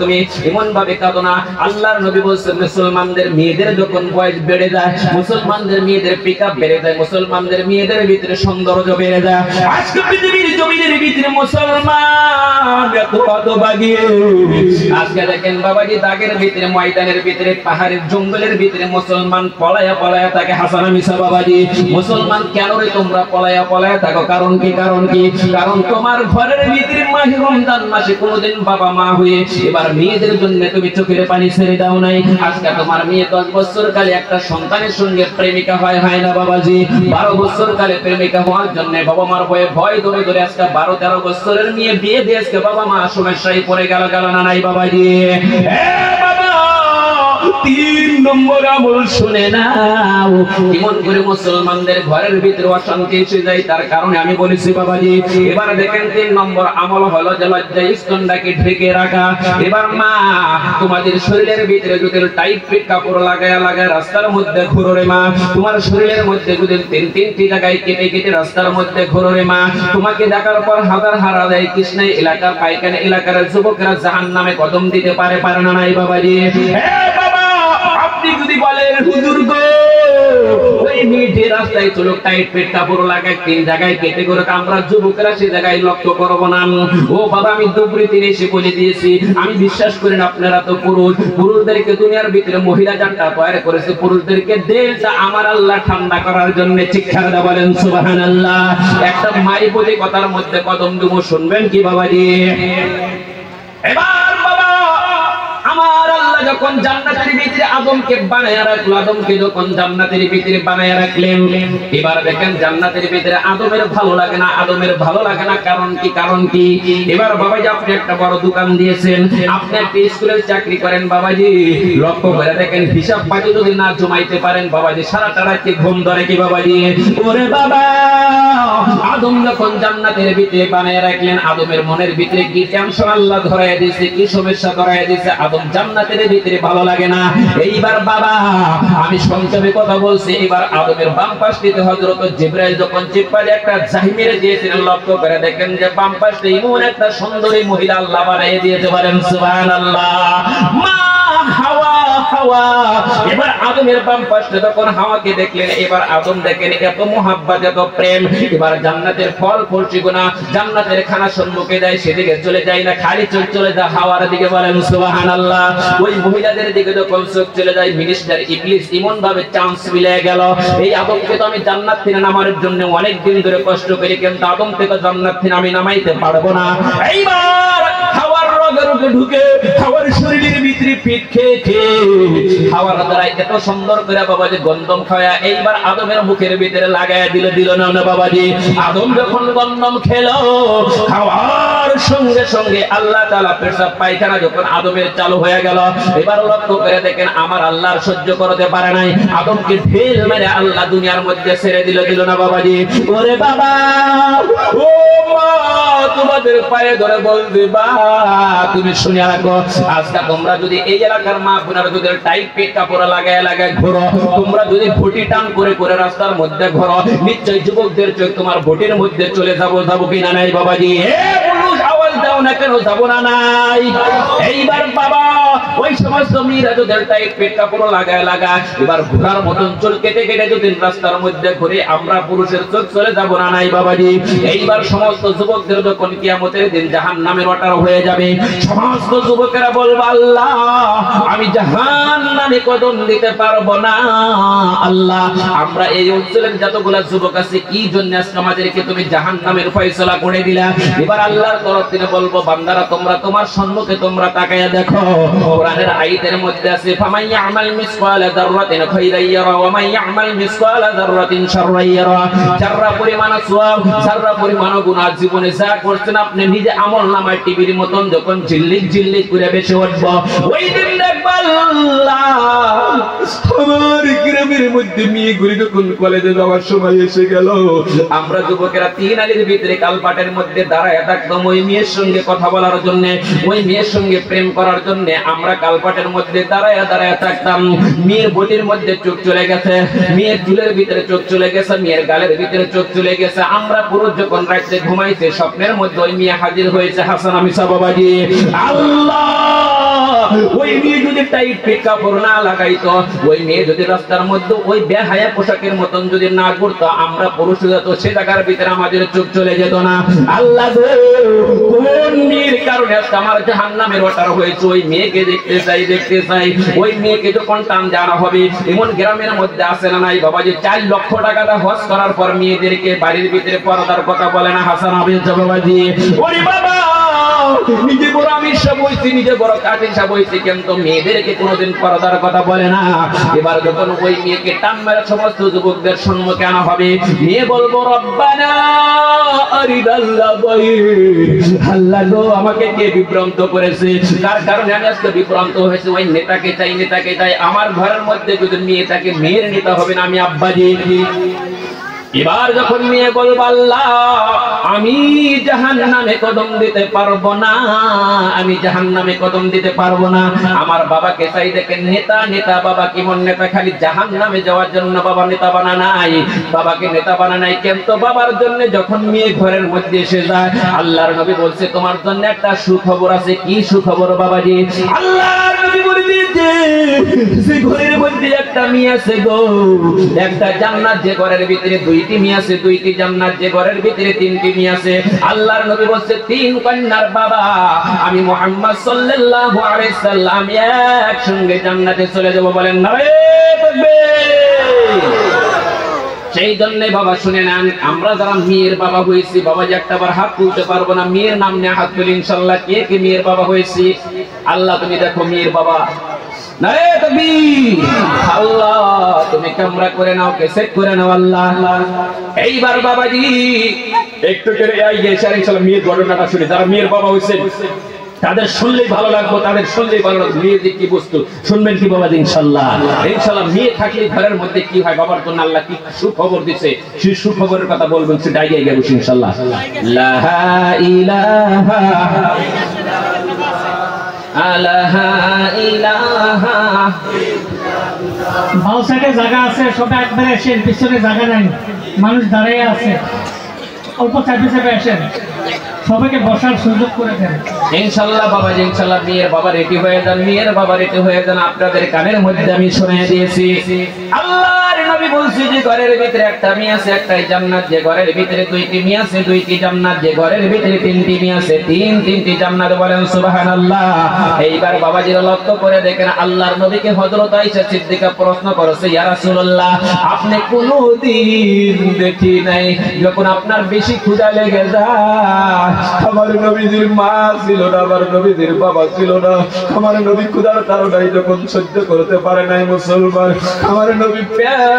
তুমি এমন ভাবে কাঁদো না। আল্লাহর নবী মুসলমানদের মেয়েদের যখন বয়স বেড়ে যায়, মুসলমানদের মেয়েদের পিক বেড়ে যায়, মুসলমানদের মেয়েদের ভিতরে সৌন্দর্য বেড়ে যায়। আজকে পৃথিবীর জমিনের ভিতরে মুসলমান আজকে দেখেন বাবাজি, দাগের ভিতরে, ময়দানের ভিতরে, পাহাড়ের জঙ্গলের ভিতরে মুসলমান পলায়া পলায়া থাকে হাসানা মিসা বাবাজি। মুসলমান কেন রে তোমরা পলায়া পলায়া থাকো, কারণ কি কারণ কি? কারণ তোমার ঘরের ভিতরে মাহে রমজান মাসে কোনোদিন বাবা মা হয়ে এবার মেয়েদের জন্য তুমি চোখের পানি ছেড়ে দাও নাই। আজকে তোমার মেয়ে দশ বছর কালে একটা সন্তানের সঙ্গে প্রেমিকা হয় হয় না বাবাজি? বারো বছর কালে প্রেমিকা হওয়ার জন্য বাবা মার ভয়ে ভয় ধরে ধরে আজকে বারো, তেরো বছরের মেয়ে বিয়ে দিয়ে আজকে বাবা মা সমস্যায় পড়ে গেল গেল না নাই বাবাজি? তিন নম্বর আমল শুনে নাও। কেমন করে মুসলমানদের ঘরের ভিতরে অশান্তি এসে যায়, তার কারণে আমি বলেছি, বাবাজি, এবার দেখেন তিন নম্বর আমল হলো যে লজ্জা স্তনটাকে ঢেকে রাখা। এবার মা, তোমাদের শরীরের ভিতরে যদি টাইট ফিট কাপড় লাগায় লাগায় রাস্তার মধ্যে ঘুরো রে মা। তোমার শরীরের মধ্যে যদি তিন তিনটি জায়গায় কেটে কেটে রাস্তার মধ্যে ঘুরো রে মা। তোমাকে দেখার পর হাজার হারা দেয় কৃষ্ণ এলাকার পাইকানে এলাকার যুবকেরা জাহান নামে কদম দিতে পারে পারে না নাই, বাবাজি? বাবা দুনিয়ার ভিতরে মহিলা তৈরি করেছে। পুরুষদেরকে আমার আল্লাহ ঠান্ডা করার জন্য বলেন সুবাহান আল্লাহ একটা মাই বলে কথার মধ্যে কদম দুমো শুনবেন কি, বাবাজি? এবার আল্লাহ যখন জান্নাতের ভিতরে আদমকে বানায় রাখল, আদমকে যখন জান্নাতের ভিতরে বানায় রাখলেন, এবার দেখেন জান্নাতের ভিতরে আদমের ভালো লাগে না, আদমের ভালো লাগে না, কারণ কি কারণ কি? এবার বাবাজি, আপনি একটা বড় দোকান দিয়েছেন, আপনি একটা স্কুলের চাকরি করেন বাবাজি। লক্ষ্য করে দেখেন, হিসাব পাতি যদি না জমাইতে পারেন বাবাজি সারাটা রাত কি ঘুম ধরে কি বাবাজি? ওরে বাবা! আদম যখন জান্নাতের ভিতরে বানায় রাখলেন, আদমের মনের ভিতরে কি টেনশন আল্লাহ ধরায় দিয়েছে, কি সমস্যা ধরায় দিয়েছে, আদম জান্নাতের ভিতরে ভালো লাগে না। এইবার বাবা, আমি সংক্ষেপে কথা বলছি। এবার আদমের বাম পাশ দিতে হযরত জিব্রাইল যখন চিপ্পারে একটা জাহিমিরে দিয়েছিলেন, লক্ষ্য করে দেখেন যে বাম পাশে এমন একটা সুন্দরী মহিলা আল্লাহ বানিয়ে দিয়েছে বলেন, সুবহানাল্লাহ। মা হাওয়া। এবার আদমের বাম পাশে হাওয়াকে দেখলেন, এবার আদম দেখেন, এত এত প্রেম। এবার জান্নাতের ফল ফলছি গুনা জান্নাতের খানা সম্মুখে সেদিকে চলে যায় না, খালি চোখ চলে যায়, হাওয়ার দিকে বলেন ওই মহিলাদের দিকে যখন চোখ চলে যায় মিনিস্টার এমন ভাবে চান্স মিলে গেল। এই আদমকে তো আমি জান্নাত থেকে নামানোর জন্য অনেক দিন ধরে কষ্ট করি, কিন্তু আদম থেকে জান্নাত থেকে আমি নামাইতে পারব না। এইবার রগে ঢুকে হাওয়ার শরীরের ভিতরে পিঠ খেয়ে খেয়ে হাওয়ার দ্বারা এত সুন্দর করে বাবাজি গন্ধম খাওয়া, এইবার আদমের মুখের ভিতরে লাগায় দিল দিল না না বাবাজি। আদম যখন গন্ধম খেলো খাওয়ার সঙ্গে সঙ্গে আল্লাহ তাআলা পেশাব পায়খানা যখন আদমের চালু হয়ে গেল, এবার লক্ষ্য করে দেখেন আমার আল্লাহর সহ্য করতে পারে নাই। আদমকে ঢেল মেরে আল্লাহ দুনিয়ার মধ্যে ছেড়ে দিল দিল না বাবাজি। ওরে বাবা, ও মা, তোমাদের পায়ে ধরে বলবে বা তুমি শুনে রাখো, আজকে তোমরা যদি এই এলাকার মা বোনারা যদি টাইট পেট কাপড় লাগায় লাগায় ঘোরো, তোমরা যদি ভুটি টান করে করে রাস্তার মধ্যে ঘোরো, নিশ্চয় যুবকদের চোখ তোমার ভোটের মধ্যে চলে যাব যাব কিনা নাই বাবাজি? আওয়াজ না কেন যাব না নাই। এইবার বাবা, ওই সমস্ত পেট কাপড় লাগায় লাগায় এবার ঘোরার মতন কেটে কেটে যদি রাস্তার মধ্যে ঘুরে আমরা পুরুষের চোখ চলে যাব না নাই বাবাজি। এইবার সমস্ত যুবকদের যখন কিয়ামতের দিন জাহান নামের হয়ে যাবে, সমস্ত যুবকেরা বলব, আল্লাহ, আমি জাহান নামে দিতে পারব না। আল্লাহ, আমরা এই অঞ্চলের যতগুলা যুবক আছে, কি জন্য আজকে আমাদেরকে তুমি জাহান নামের ফয়সলা করে দিলা? এবার আল্লাহর তরফ থেকে বলব, বান্দারা, তোমরা তোমার সম্মুখে তোমরা তাকায়া দেখো। কোরআনের আয়াতের মধ্যে আছে ফামাই ইয়ামাল মিসকালা যাররাতিন খাইরান ইয়ারা ওয়া মান ইয়ামাল মিসকালা যাররাতিন শাররান ইয়ারা। যাররা পরিমাণ সওয়াব যাররা পরিমাণ গুনাহ জীবনে যা করছেন, আপনি নিজে আমল নামায় টিভির মতন যখন ঝিল্লিক ঝিল্লিক করে বেশি উঠব। ওই দিন দেখবা আল্লাহ আমার গ্রামের মধ্যে মেয়ে ঘুরে যখন কলেজে যাওয়ার সময় এসে গেল, আমরা যুবকেরা তিন আলির ভিতরে কালপাটের মধ্যে দাঁড়ায় থাকতাম, ওই মেয়ের সঙ্গে কথা বলার জন্য, ওই মেয়ের সঙ্গে প্রেম করার জন্য আমরা কালপাটের মধ্যে দাঁড়ায় দাঁড়ায় থাকতাম। মেয়ের বটির মধ্যে চোখ চলে গেছে, মেয়ের চুলের ভিতরে চোখ চলে গেছে, মেয়ের গালের ভিতরে চোখ চলে গেছে। আমরা পুরো যখন রাত্রে ঘুমাইছে স্বপ্নের মধ্যে ওই মেয়ে হাজির হয়েছে হাসান আমি বাবাজি। আল্লাহ! ওই মেয়ে যদি টাইট পেট কাপড় না লাগাইতো, ওই মেয়ে যদি রাস্তার মধ্যে ওই বেহায়া পোশাকের মতন যদি না করতো আমরা পুরুষ তো সে জায়গার ভিতরে আমাদের চোখ চলে যেত না। আল্লাহ হবে, এমন গ্রামের মধ্যে আসে না বাবা, যে চার লক্ষ টাকাটা করার পর মেয়েদেরকে বাড়ির ভিতরে পর্দার কথা বলে না হাসান আবিদ বাবাজি ওরে বাবা! নিজে বড় আমি সব নিজে বড় সব কিন্তু মেয়েদেরকে কোনোদিন পর্দার কথা বলে না। এবার যখন ওই মেয়েকে টান মেরে সমস্ত যুবকদের সম্মুখে আনা হবে, মেয়ে বলব, রব্বানা আমাকে কে বিভ্রান্ত করেছে? তার কারণে আমি আজকে বিভ্রান্ত হয়েছে। ওই নেতাকে চাই নেতাকে চাই। আমার ঘরের মধ্যে যদি মেয়েটাকে মেয়ের নেতা হবে না, আমি আব্বা আব্বাজি এবার যখন নিয়ে বলব আল্লাহ, আমি জাহান নামে কদম দিতে পারব না, আমি জাহান নামে কদম দিতে পারব না। আমার বাবাকে চাই দেখেন নেতা নেতা বাবা কেমন নেতা, খালি জাহান নামে যাওয়ার জন্য বাবা নেতা বানা নাই। বাবাকে নেতা বানা নাই কিন্তু বাবার জন্য যখন মেয়ে ঘরের মধ্যে এসে যায়, আল্লাহর নবী বলছে, তোমার জন্য একটা সুখবর আছে। কি সুখবর বাবাজি? আল্লাহর নবী একটা জান্নাত যে ঘরের ভিতরে দুইটি আছে, দুইটি জান্নাত যে ঘরের ভিতরে তিনটি আছে। আল্লাহর তিন বাবা। আমি মোহাম্মদ সাল্লাল্লাহু সাল্লাম একসঙ্গে জান্নাতে চলে যাব বলেন না সেই জন্য বাবা শুনে নেন, আমরা যারা মেয়ের বাবা হয়েছি, বাবা যে একটা বার হাত তুলতে পারব না, মেয়ের নাম নিয়ে হাত তুলি ইনশাল্লাহ কে কে মেয়ের বাবা হয়েছি? আল্লাহ, তুমি দেখো মেয়ের বাবা। আল্লাহ, তুমি করে নাও, কেসেট করে নাও, আল্লাহ। এইবার বাবাজি, একটু করে মেয়ের ঘটনাটা শুনে। যারা মেয়ের বাবা হয়েছে তাদের শুনলেই ভালো লাগবে, তাদের শুনলেই ভালো লাগবে। মেয়ে যে কি বস্তু? শুনবেন কি বাবা ইনশাল্লাহ। ইনশাল্লাহ মেয়ে থাকলে ঘরের মধ্যে কি হয়? বাবার জন্য আল্লাহ কি সুখবর দিছে? সেই সুখবরের কথা বলবেন, সে ডাইগাই গেল ইনশাল্লাহ। জায়গা আছে সবাই একবারে আসেন, পিছনে জায়গা নাই। মানুষ দাঁড়িয়ে আছে। অল্প চাপে চাপে আসেন। সবাইকে বসার সুযোগ করে দেন। ইনশাল্লাহ বাবা, ইনশাল্লাহ মেয়ের বাবা রেডি হয়ে যান, মেয়ের বাবা রেডি হয়ে যান। আপনাদের কানের মধ্যে আমি শুনে দিয়েছি। আল্লাহর নবী বলছি যে ঘরের ভিতরে একটা মেয়ে আছে, একটাই জান্নাত, যে ঘরের ভিতরে দুইটি মেয়ে আছে, দুইটি জান্নাত, যে ঘরের ভিতরে তিনটি মেয়ে আছে, তিন, তিনটি জান্নাত বলেন সুবহানাল্লাহ। এইবার বাবাজিরা লক্ষ্য করে দেখেন আল্লাহর নবীকে হযরত আয়েশা সিদ্দিকা প্রশ্ন করেছে, ইয়া রাসূলুল্লাহ, আপনি কোনদিন দেখি নাই যখন আপনার বেশি ক্ষুধা লেগে যায়? আমার নবীজির মা ছিল না, আমার নবীজির বাবা ছিল না। আমার নবী ক্ষুধার কারণে যখন সহ্য করতে পারে নাই মুসলমান। আমার নবী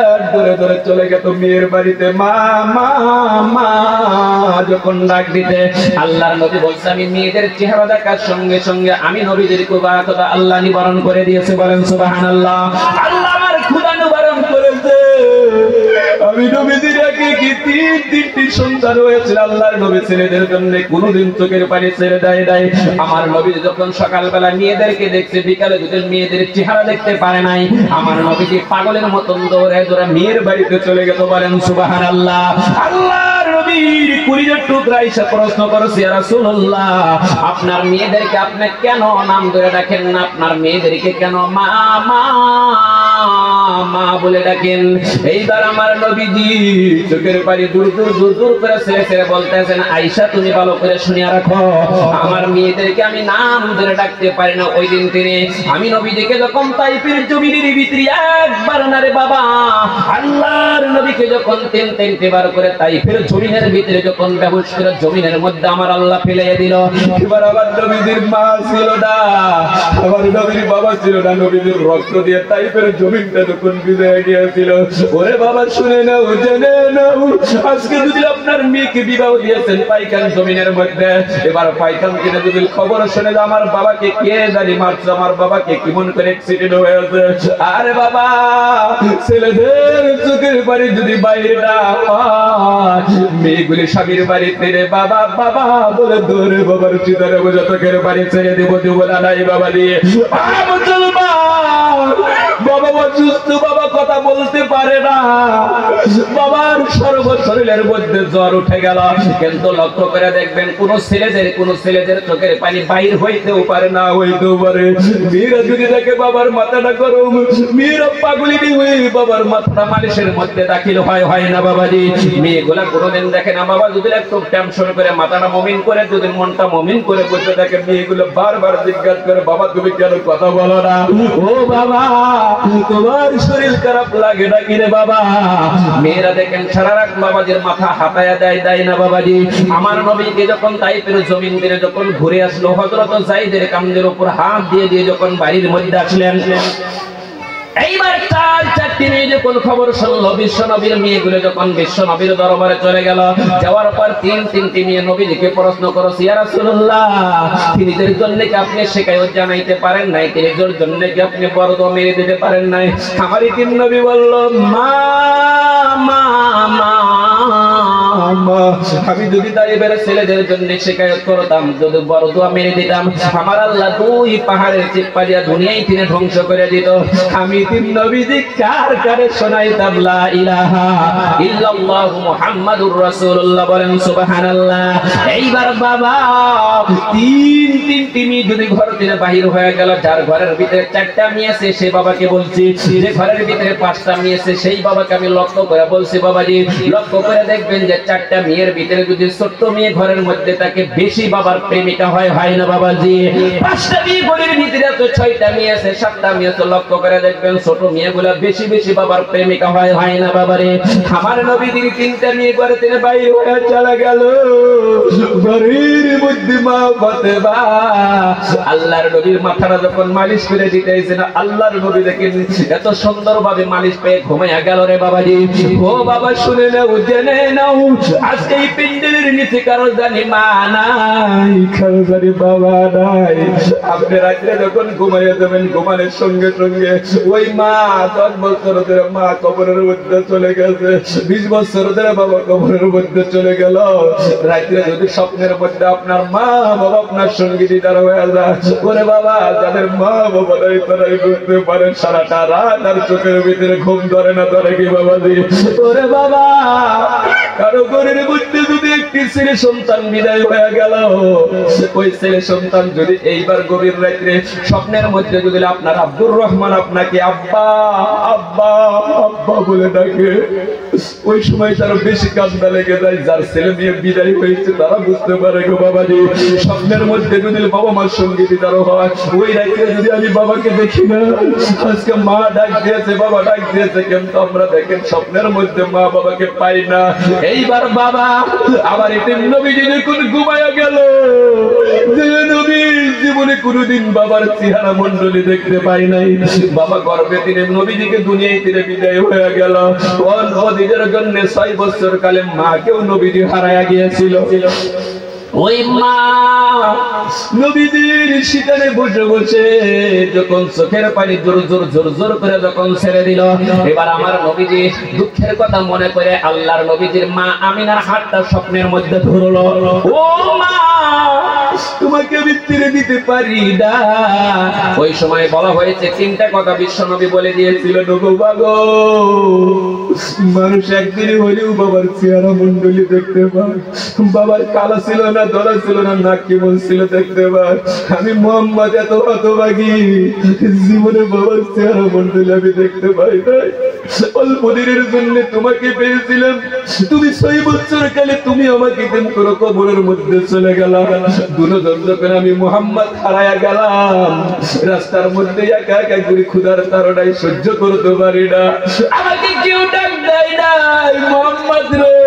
পেট ধরে ধরে চলে গেত মেয়ের বাড়িতে, মা মা মা। যখন ডাক দিতে আল্লাহর নবী বলছে, আমি মেয়েদের চেহারা দেখার সঙ্গে সঙ্গে আমি নবীদের কথা আল্লাহ নিবারণ করে দিয়েছে। বলেন, সুবহানাল্লাহ। আল্লাহ আমার ক্ষুধা নিবারণ করেছে। আমি আগে কি তিন তিনটি সন্তান হয়েছিল আল্লাহর নবী ছেলেদের জন্য চোখের পানি ছেড়ে দেয় নাই। আমার নবী যখন সকালবেলা মেয়েদেরকে দেখছে, বিকালে যদি মেয়েদের চেহারা দেখতে পারে নাই। আমার পাগলের মতন দৌড়ে মেয়ের বাড়িতে চলে গেল বলেন সুবাহান আল্লাহ প্রশ্ন আপনার মেয়েদেরকে আপনি কেন নাম ধরে রাখেন না? আপনার মেয়েদেরকে কেন মা মা মা বলে ডাকেন আমার নবীজি চোখের দূর দূর দূর দূর করে বলতেছেন আইসা তুমি ভালো করে শুনিয়া রাখো। আমার মেয়েদেরকে আমি নাম ধরে ডাকতে পারি না। ওই দিন তিনি, আমি নবীজিকে যখন জমিনের ভিতরে একবার না রে বাবা, আল্লাহর নবীকে যখন তিন বার করে জমিনের ভিতরে যখন ব্যবহার করে জমিনের মধ্যে আমার আল্লাহ ফেলে দিল, এবার আবার নবীজির মা ছিল না, আমার নবীর বাবা ছিল না, নবীজির রক্ত দিয়ে তাইফের জমিনটা যখন বিজয় গিয়েছিল ওরে বাবা, শুনে নাও, জেনে নাও। আজকে যদি আপনার মেয়েকে বিবাহ দিয়েছেন পাইকান জমিনের মধ্যে, এবার পাইকান কিনে যদি খবর শুনে যে আমার বাবাকে কে জানি মারছে, আমার বাবাকে কেমন করে অ্যাক্সিডেন্ট হয়েছে। আরে বাবা, ছেলেদের চোখের বাড়ি যদি বাইরে না মেয়েগুলি স্বামীর বাড়িতে রে বাবা বাবা, বলে দৌড়ে বাবার চিতারে চোখের বাড়ি ছেড়ে দেবো দেবো না নাই বাবা দিয়ে। মুসলমান, বাবা অসুস্থ বাবা কথা বলতে পারে না। বাবার সর্ব শরীরের মধ্যে জ্বর উঠে গেল। কিন্তু লক্ষ্য করে দেখবেন, কোন ছেলেদের কোন ছেলেদের চোখের পানি বাইর হইতেও পারে না, হইতেও পারে। মেয়েরা যদি দেখে বাবার মাথাটা গরম মেয়েরা পাগলিনি হয়ে বাবার মাথাটা মালিশের মধ্যে দাখিল হয় হয় না বাবাজি? মেয়েগুলা কোনোদিন দেখে না। বাবা যদি একটু টেনশন করে মাথাটা মমিন করে, যদি মনটা মমিন করে বসে দেখে মেয়েগুলো বারবার জিজ্ঞাসা করে, বাবা, তুমি কেন কথা বলো না? ও বাবা, তোমার শরীর খারাপ লাগে না কিরে বাবা? মেয়েরা দেখেন সারা রাত বাবাজির মাথা হাতায়া দেয় দেয় না বাবাজি। আমার নবীকে যখন তাইপের জমিন দিয়ে যখন ঘুরে আসলো হজরত জাইদের কামদের উপর হাত দিয়ে দিয়ে যখন বাড়ির মধ্যে আসলেন এইবার চার চারটি মেয়ে যখন খবর শুনলো? বিশ্ব নবীর মেয়েগুলো যখন বিশ্ব নবীর দরবারে চলে গেল, যাওয়ার পর তিন তিনটি মেয়ে নবীজিকে প্রশ্ন করো সিয়া রাসূলুল্লাহ, তিনিদের জন্য কি আপনি শেখায় জানাইতে পারেন নাই? তিনিদের জন্য কি আপনি বরদ মেরে দিতে পারেন নাই? আমারই তিন নবী বলল, মা মা মা আমি যদি ছেলেদের জন্য শেখায়ত করতাম, যদি বড় দোয়া মেরে দিতাম, আমার আল্লাহ দুই দুনিয়ায় তিনি ধ্বংস করে দিত। আমি তিন নবীজি কার কারে শোনাইতাম, লা ইলাহা ইল্লাল্লাহু মুহাম্মাদুর রাসূলুল্লাহ বলেন, সুবহানাল্লাহ। এইবার বাবা, তিন তিন তিমি যদি ঘর থেকে বাহির হয়ে গেল, যার ঘরের ভিতরে চারটা মেয়ে আছে সে বাবাকে বলছি, যে ঘরের ভিতরে পাঁচটা মেয়ে আছে, সেই বাবাকে আমি লক্ষ্য করে বলছি, বাবাজি, লক্ষ্য করে দেখবেন যে চারটা মেয়ের ভিতরে যদি ছোট্ট মেয়ে ঘরের মধ্যে তাকে বেশি বাবার প্রেমিকা হয় হয় না বাবাজি? পাঁচটা মেয়ে ঘরের ভিতরে তো ছয়টা মেয়ে আছে, সাতটা মেয়ে তো লক্ষ্য করে দেখবেন ছোট মেয়েগুলা বেশি বেশি বাবার প্রেমিকা হয় হয় না বাবারে? আমার নবী দিন তিনটা মেয়ে করে তিনি হয়ে চলে গেল। ঘরের মধ্যে মা ফতেবা আল্লাহর নবীর মাথাটা যখন মালিশ করে দিতেছেন আল্লাহর নবী দেখেন এত সুন্দর ভাবে মালিশ পেয়ে ঘুমাইয়া গেল রে বাবাজি। ও বাবা, শুনে নাও, জেনে নাও আজকে নিচে কারও জানি মা নাই, কারও জানি বাবা নাই। আপনি রাত্রে যখন যাবেন, ঘুমানোর সঙ্গে সঙ্গে ওই মা দশ বছর ধরে মা কবরের মধ্যে চলে গেছে, বিশ বছর ধরে বাবা কবরের মধ্যে চলে গেল। রাত্রে যদি স্বপ্নের মধ্যে আপনার মা বাবা আপনার সঙ্গে দিদার হয়ে যায়, ওরে বাবা, যাদের মা বাবা নাই, তারাই বুঝতে পারেন সারাটা রাত আর চোখের ভিতরে ঘুম ধরে না ধরে কি বাবা দি ওরে বাবা, কারও ঘরের মধ্যে যদি একটি ছেলে সন্তান বিদায় হয়ে গেল, ওই ছেলে সন্তান যদি এইবার গভীর রাত্রে স্বপ্নের মধ্যে যদি আপনার আব্দুর রহমান আপনাকে আব্বা আব্বা আব্বা বলে ডাকে, ওই সময় তার বেশি কান্দা লেগে যায়, যার ছেলে মেয়ে বিদায় হয়েছে তারা বুঝতে পারে গো বাবাজি, স্বপ্নের মধ্যে যদি বাবা মার সঙ্গে বিদার হয়, ওই রাত্রে যদি আমি বাবাকে দেখি না, আজকে মা ডাক দিয়েছে, বাবা ডাক দিয়েছে, কিন্তু আমরা দেখেন স্বপ্নের মধ্যে মা বাবাকে পাই না। এইবার বাবা, আবার এতে নবীজি যখন ঘুমায়া গেল। জীবনে কোনোদিন বাবার চেহারা মন্ডলী দেখতে পাই নাই। বাবা গর্বে তিনি নবীজিকে দুনিয়ায় তিনি বিদায় হয়ে গেল। নদীদের জন্য ছয় বছর কালে মাকেও নবীজি হারায়া গিয়েছিল। ওই মা যখন পানি জোর জোর জোর জোর করে যখন ছেড়ে দিল, এবার আমার দুঃখের কথা মনে করে আল্লাহর নবীজির মা আমিনার হাতটা স্বপ্নের মধ্যে ধরলো। ও মা! তোমাকে আমি তীরে দিতে পারি না। ওই সময় বলা হয়েছে, তিনটা কথা বিশ্ব নবী বলে দিয়েছিল নগো বাগো মানুষ একদিনে হলেও বাবার চেহারা মন্ডলী দেখতে পায়। বাবার কালো ছিল না দলা ছিল না, নাক কেমন ছিল দেখতে পায়। আমি মোহাম্মদ এত হতভাগী, জীবনে বাবার চেহারা মন্ডলী আমি দেখতে পাই নাই। অল্প জন্য তোমাকে পেয়েছিলাম। তুমি ছয় বছর কালে তুমি আমাকে করো কবরের মধ্যে চলে গেলাম দুজন করে আমি মোহাম্মদ হারায়া গেলাম। রাস্তার মধ্যে একা একা করে ক্ষুধার তারটাই সহ্য করতে পারি না। আমাকে কেউ ডাক দেয় নাই, মোহাম্মদ রে।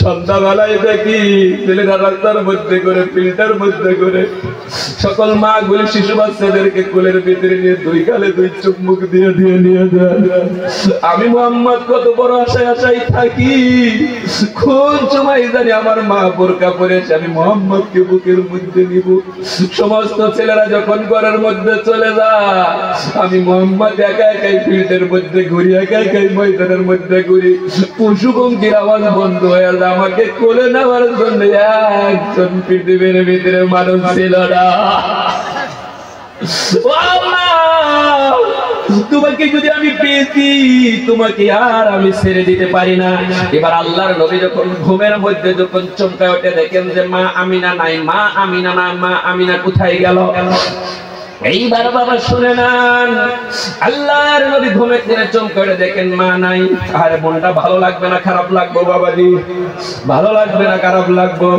সন্ধ্যাবেলায় দেখি ছেলেরা রাস্তার মধ্যে করে, ফিল্টার মধ্যে করে। সকল মা গুলি শিশু বাচ্চাদেরকে কোলের ভিতরে নিয়ে দুই দুই চুপ মুখ দিয়ে দিয়ে নিয়ে যায় আমি মোহাম্মদ কত বড় আশায় আশায় থাকি। কোন সময় জানি আমার মা বোরকা পরেছে, আমি মোহাম্মদকে বুকের মধ্যে নিব। সমস্ত ছেলেরা যখন ঘরের মধ্যে চলে যায়, আমি মোহাম্মদ একা একাই ফিল্ডের মধ্যে ঘুরি, একা একাই ময়দানের মধ্যে ঘুরি। পশু আওয়াজ বন্ধ হয়ে আমাকে কোলে নেওয়ার জন্য একজন পৃথিবীর ভিতরে মানুষ ছিল না। তোমাকে যদি আমি পেয়েছি তোমাকে আর আমি ছেড়ে দিতে পারি না। এবার আল্লাহর নবী যখন ঘুমের মধ্যে যখন চমকায় ওঠে, দেখেন যে মা আমিনা নাই, মা আমিনা না মা আমিনা কোথায় গেল? এইবার বাবা শুনে নেন। আল্লাহর নবী চমকে দেখেন মা নাই। মনটা ভালো লাগবে না, খারাপ লাগবো ভালো লাগবে না, খারাপ লাগবো?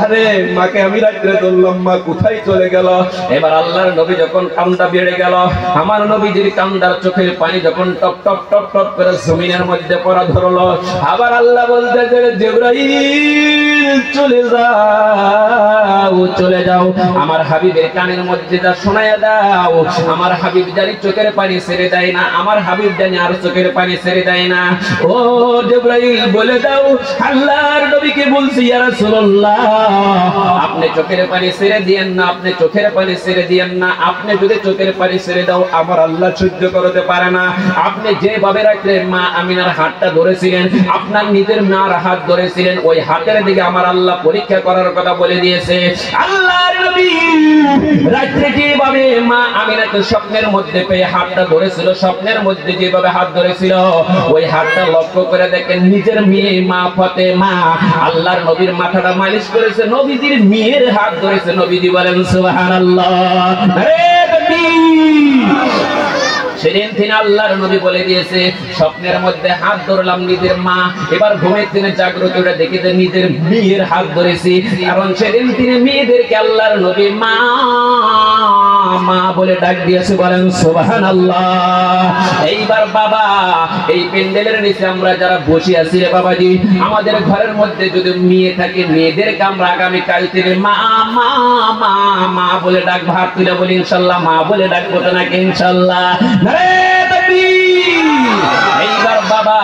আরে মাকে আমি রাত্রে ধরলাম, মা কোথায় চলে গেল? এবার আল্লাহর নবী যখন কান্দা বেড়ে গেল, আমার নবীজির কান্দার চোখের পানি যখন টপ টপ টপ টপ করে জমিনের মধ্যে পড়া ধরলো, আবার আল্লাহ বলতে যে, জিবরাইল, চলে যাও চলে যাও। আমার হাবিবের কানের মধ্যে যা শোনায় দাও। আমার হাবিব জানি চোখের পানি ছেড়ে দেয় না। আমার হাবিব জানি আর চোখের পানি ছেড়ে দেয় না। ও বলে দাও, আল্লাহর নবীকে বলছি, ইয়া রাসূলুল্লাহ, আপনি চোখের পানি ছেড়ে না, আপনি চোখের পানি ছেড়ে না। আপনি যদি চোখের পানি ছেড়ে দাও, আমার আল্লাহ সহ্য করতে পারে না। আপনি যেভাবে রাখলেন, মা আমিনার হাতটা ধরেছিলেন, আপনার নিজের মার হাত ধরেছিলেন, ওই হাতের দিকে আমার আল্লাহ পরীক্ষা করার কথা বলে দিয়েছে। আল্লাহর নবী, রাত্রে যেভাবে মা আমিনাকে স্বপ্নের মধ্যে পেয়ে হাতটা ধরেছিল। স্বপ্নের মধ্যে যেভাবে হাত ধরেছিল, ওই হাতটা লক্ষ্য করে দেখেন নিজের মেয়ে মা ফতে মা আল্লাহর নবীর মাথাটা মালিশ করেছে, নবীজির মেয়ের হাত ধরেছে। নবীজি বলেন, সুবহানাল্লাহ। বেটি সেদিন তিনি আল্লাহর নবী বলে দিয়েছে, স্বপ্নের মধ্যে হাত ধরলাম নিজের মা, এবার ঘুমের দিনে জাগ্রত ওটা দেখি যে নিজের মেয়ের হাত ধরেছি, কারণ সেদিন তিনি মেয়েদেরকে আল্লাহর নবী মা মা বলে ডাক দিয়েছে, বলেন সোবাহান এইবার বাবা, এই প্যান্ডেলের নিচে আমরা যারা বসে আছি রে বাবাজি, আমাদের ঘরের মধ্যে যদি মেয়ে থাকে, মেয়েদেরকে আমরা আগামী কাল থেকে মা মা মা মা বলে ডাক, ভাত তুলে বলি, ইনশাল্লাহ, মা বলে ডাকবো নাকি, ইনশাল্লাহ! এইবার বাবা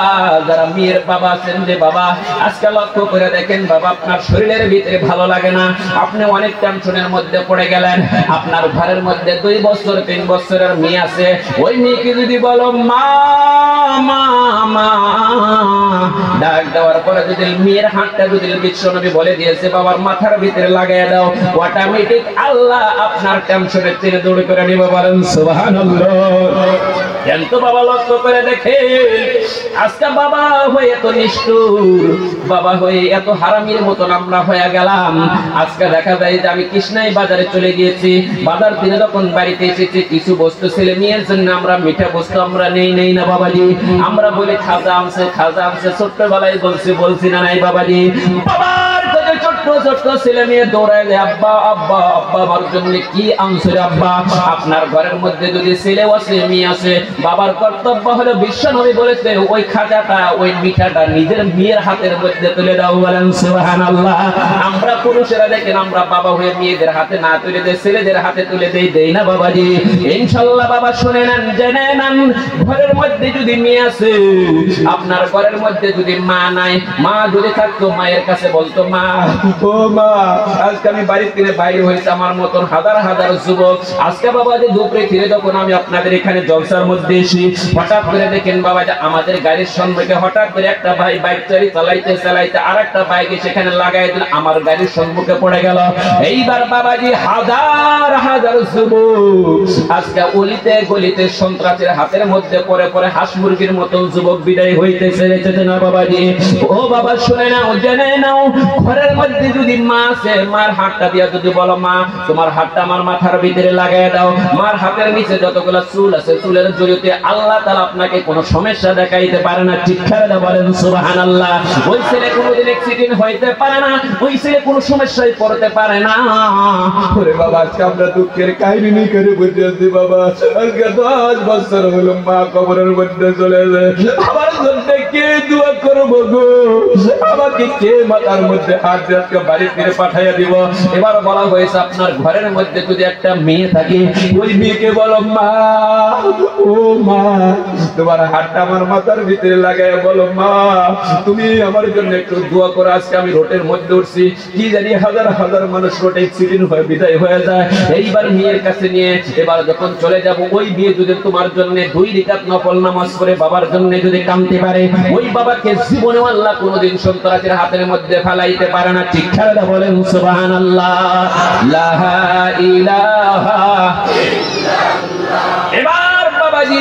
করে দেখেন বাবা, আপনার শরীরের ভিতরে ভালো লাগে না। আপনি অনেক টেনশনের মধ্যে পড়ে গেলেন। আপনার ঘরের মধ্যে দুই বছর, তিন বছরের মেয়ে আছে। ওই মেয়েকে যদি বলো মা মা ডাক দেওয়ার পরে যদি মেয়ের হাতটা যদি বিশ্বনবী বলে দিয়েছে, বাবার মাথার ভিতরে লাগাই দাও। অটোমেটিক আল্লাহ আপনার দৌড় করে নিবে দেখে, আজকে আমরা দেখা যায় যে আমি কৃষ্ণাই বাজারে চলে গিয়েছি। বাজার থেকে যখন বাড়িতে এসেছি, কিছু বস্তু ছেলে, মেয়ের জন্য আমরা মিঠা বস্তু আমরা নেই নেই না বাবাজি। আমরা বলি, খাজা আনছে খাজা আনছে ছোট্টবেলায় বলছি বলছি না নাই বাবাজি। বাবার আব্বা আপনার ঘরের মধ্যে যদি ছেলে আছে মেয়ে আছে বাবার কর্তব্য হলো বিশ্ব নবী বলেছে, ওই খাজাটা ওই মিঠাটা নিজের মেয়ের হাতের মধ্যে তুলে দাও বলেন আমরা পুরুষেরা দেখেন, আমরা বাবা হয়ে মেয়েদের হাতে না তুলে দেয় ছেলেদের হাতে তুলে দেই দেই না বাবাজি। ইনশাআল্লাহ বাবা শুনে নেন, জেনে নেন, ঘরের মধ্যে যদি মেয়ে আছে আপনার ঘরের মধ্যে যদি মা নাই, মা যদি থাকতো, মায়ের কাছে বলতো, মা আজকে আমার মধ্যে করে গাড়ির সম্মুখে করে পড়ে গেল। এইবার বাবাজি হাজার হাজার যুবক, আজকে অলিতে গলিতে সন্ত্রাসের হাতের মধ্যে পরে পরে হাঁস মুরগির মতন যুবক বিদায় হইতেছে না বাবাজি? ও বাবা, শুনে নাও, জেনে নাও, ঘরের মধ্যে যদি মা আছে মার হাতটা দিয়া যদি বলো মা তোমার হাতটা আমার মাথার ভিতরে লাগাই দাও। মার হাতের নিচে যতগুলো চুল আছে চুলের জড়িয়ে আল্লাহ তাআলা আপনাকে কোনো সমস্যা দেখাইতে পারে না। চিৎকার বলেন সুবহানাল্লাহ। ওই ছেলে কোনোদিন অ্যাক্সিডেন্ট হইতে পারে না ওই ছেলে কোনো সমস্যায় পড়তে পারে না। ওরে বাবা আজকে আমরা দুঃখের কাহিনী করে বুঝে বাবা। আজকে দশ বছর হলো মা কবরের মধ্যে চলে যায়। আপনার ঘরের মধ্যে যদি একটা মেয়ে থাকে, ওই মেয়েকে বলো, মা, ও মা। তোমার হাতটা আমার মাথার ভিতরে লাগাই বলো, মা, তুমি আমার জন্য একটু দোয়া করো। আজকে আমি রোটের মধ্যে উঠছি। কি জানি হাজার হাজার মানুষ রোটে অ্যাক্সিডেন্ট হয়ে বিদায় হয়ে যায়। এইবার মেয়ের কাছে নিয়ে এবার যখন চলে যাব, ওই বিয়ে যদি তোমার জন্য দুই রিকাত নফল নামাজ করে বাবার জন্য যদি কামতে পারে, ওই বাবাকে জীবনে আল্লাহ কোনোদিন সন্ত্রাসের হাতের মধ্যে ফেলাইতে পারে না। ঠিক খেলাটা বলেন সুবাহান আল্লাহ ইলাহা এবার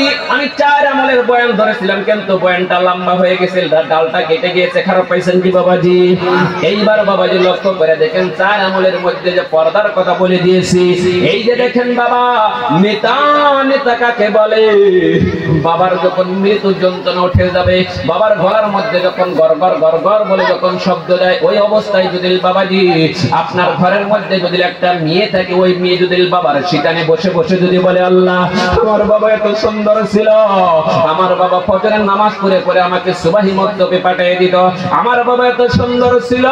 বাবাজি আমি চার আমলের বয়ান ধরেছিলাম, কিন্তু বয়ানটা লম্বা হয়ে গেছে ডা- ডালটা কেটে গিয়েছে। খারাপ পাইছেন কি বাবাজি? এইবার বাবাজি লক্ষ্য করে দেখেন, চার আমলের মধ্যে যে পর্দার কথা বলে দিয়েছি, এই যে দেখেন বাবা, নেতা নেতা কাকে বলে? বাবার যখন মৃত্যু যন্ত্রণা উঠে যাবে, বাবার গলার মধ্যে যখন গড়গড় গড়গড় বলে যখন শব্দ দেয়, ওই অবস্থায় যদি বাবাজি, আপনার ঘরের মধ্যে যদি একটা মেয়ে থাকে, ওই মেয়ে যদি বাবার সেখানে বসে বসে যদি বলে, আল্লাহ, আমার বাবা এত সুন্দর ছিল আমার বাবা ফজরের নামাজ পড়ে পড়ে আমাকে সুবাহি মদ্যপে পাঠিয়ে দিত। আমার বাবা এত সুন্দর ছিল।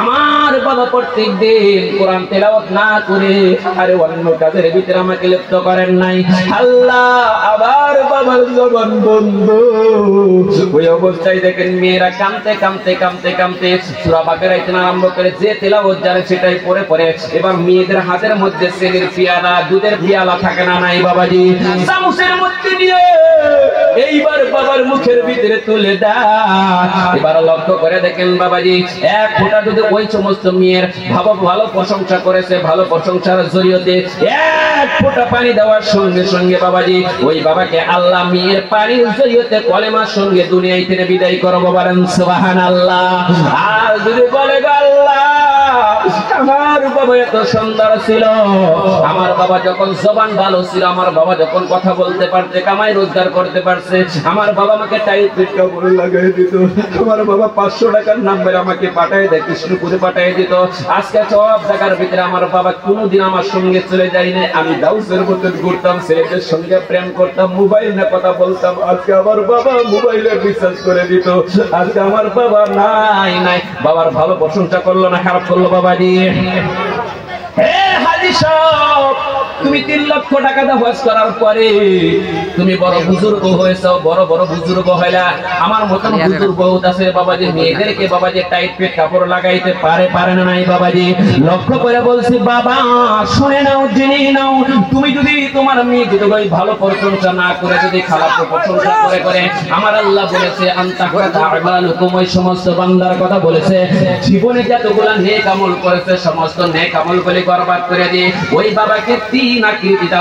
আমার বাবা প্রত্যেক দিন কোরআন তেলাওয়াত না করে, আরে অন্য কাজের ভিতরে আমাকে লিপ্ত করেন নাই। আল্লাহ আবার বাবার জবান বন্ধ। ওই অবস্থায় দেখেন মেয়েরা কামতে কামতে কামতে কামতে সূরা বাকারা আরম্ভ করে যে তেলাওয়াত জানে সেটাই পড়ে পড়ে। এবার মেয়েদের হাতের মধ্যে সেনের পিয়ালা, দুধের পিয়ালা থাকে না নাই বাবাজি? চামচের মধ্যে এইবার বাবার মুখের ভিতরে তুলে এবার লক্ষ্য করে দেখেন বাবাজি, এক ফোঁটা যদি ওই সমস্ত মেয়ের ভালো ভালো প্রশংসা করেছে, ভালো প্রশংসার জরিয়তে এক ফোঁটা পানি দেওয়ার সঙ্গে সঙ্গে বাবাজি, ওই বাবাকে আল্লাহ মেয়ের পানির জরিয়তে কলেমার সঙ্গে দুনিয়ায় বিদায় করব বলেন সুবাহান আল্লাহ আর যদি বলে আল্লাহ আমার বাবা এত সুন্দর ছিল। আমার বাবা যখন জবান ভালো ছিল, আমার বাবা যখন কথা বলতে পারছে, কামাই রোজগার করতে পারছে, আমার বাবা আমাকে কাপড় লাগাই দিত। আমার বাবা পাঁচশো টাকার নাম্বার আমাকে পাঠিয়ে দেয়, কৃষ্ণপুরে পাঠিয়ে দিত। আজকে সব জায়গার ভিতরে আমার বাবা কোনোদিন আমার সঙ্গে চলে যায়নি। আমি দাউসের মতন ঘুরতাম, ছেলেদের সঙ্গে প্রেম করতাম মোবাইল নিয়ে কথা বলতাম। আজকে আমার বাবা মোবাইলে বিশ্বাস করে দিত। আজকে আমার বাবা নাই নাই। বাবার ভালো প্রশংসা করল না, খারাপ করল বাবা দিয়ে হে হাজি সাহেব তুমি তিন লক্ষ টাকা দা হজ করার পরে তুমি বড় বুজুর্গ হয়েছ বড় বড় বুজুর্গ হইলা। আমার মতন বুজুর্গ আছে বাবাজি মেয়েদেরকে বাবাজি টাইট পেট কাপড় লাগাইতে পারে পারে না নাই বাবাজি। লক্ষ্য করে বলছি বাবা শুনে নাও জেনে নাও তুমি যদি তোমার মেয়ে যদি ভালো প্রশংসা না করে যদি খারাপ প্রশংসা করে করে আমার আল্লাহ বলেছে আন্তা ওই সমস্ত বান্দার কথা বলেছে। জীবনে যতগুলা নেক আমল করেছে সমস্ত নেক আমল বলে বরবাদ করে দিয়ে ওই বাবাকে তিন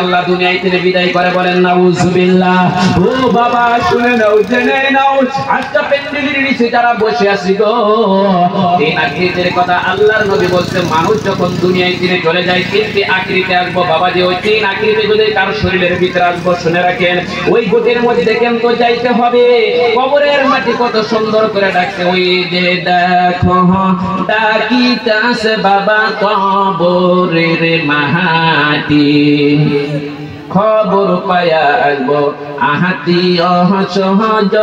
আল্লাহ দুনিয়ায় তিনি বিদায় করে বলেন, নাউজুবিল্লাহ। ও বাবা, শুনে নাও, জেনে নাও নিচে যারা বসে আছি গো আকৃতির কথা আল্লাহর নবী বলছে, মানুষ যখন দুনিয়ায় তিনি চলে যায়, তিনটি আকৃতি আসব। বাবা যে ওই তিন আকৃতি যদি কার শরীরের ভিতরে আসব, শুনে রাখেন, ওই গোটের মধ্যে দেখেন তো যাইতে হবে? কবরের মাটি কত সুন্দর করে ডাকছে, ওই যে দেখো, ডাকিতাছে বাবা কবরের মাহাতি খবর পায়া আসব আহাতি অসহজ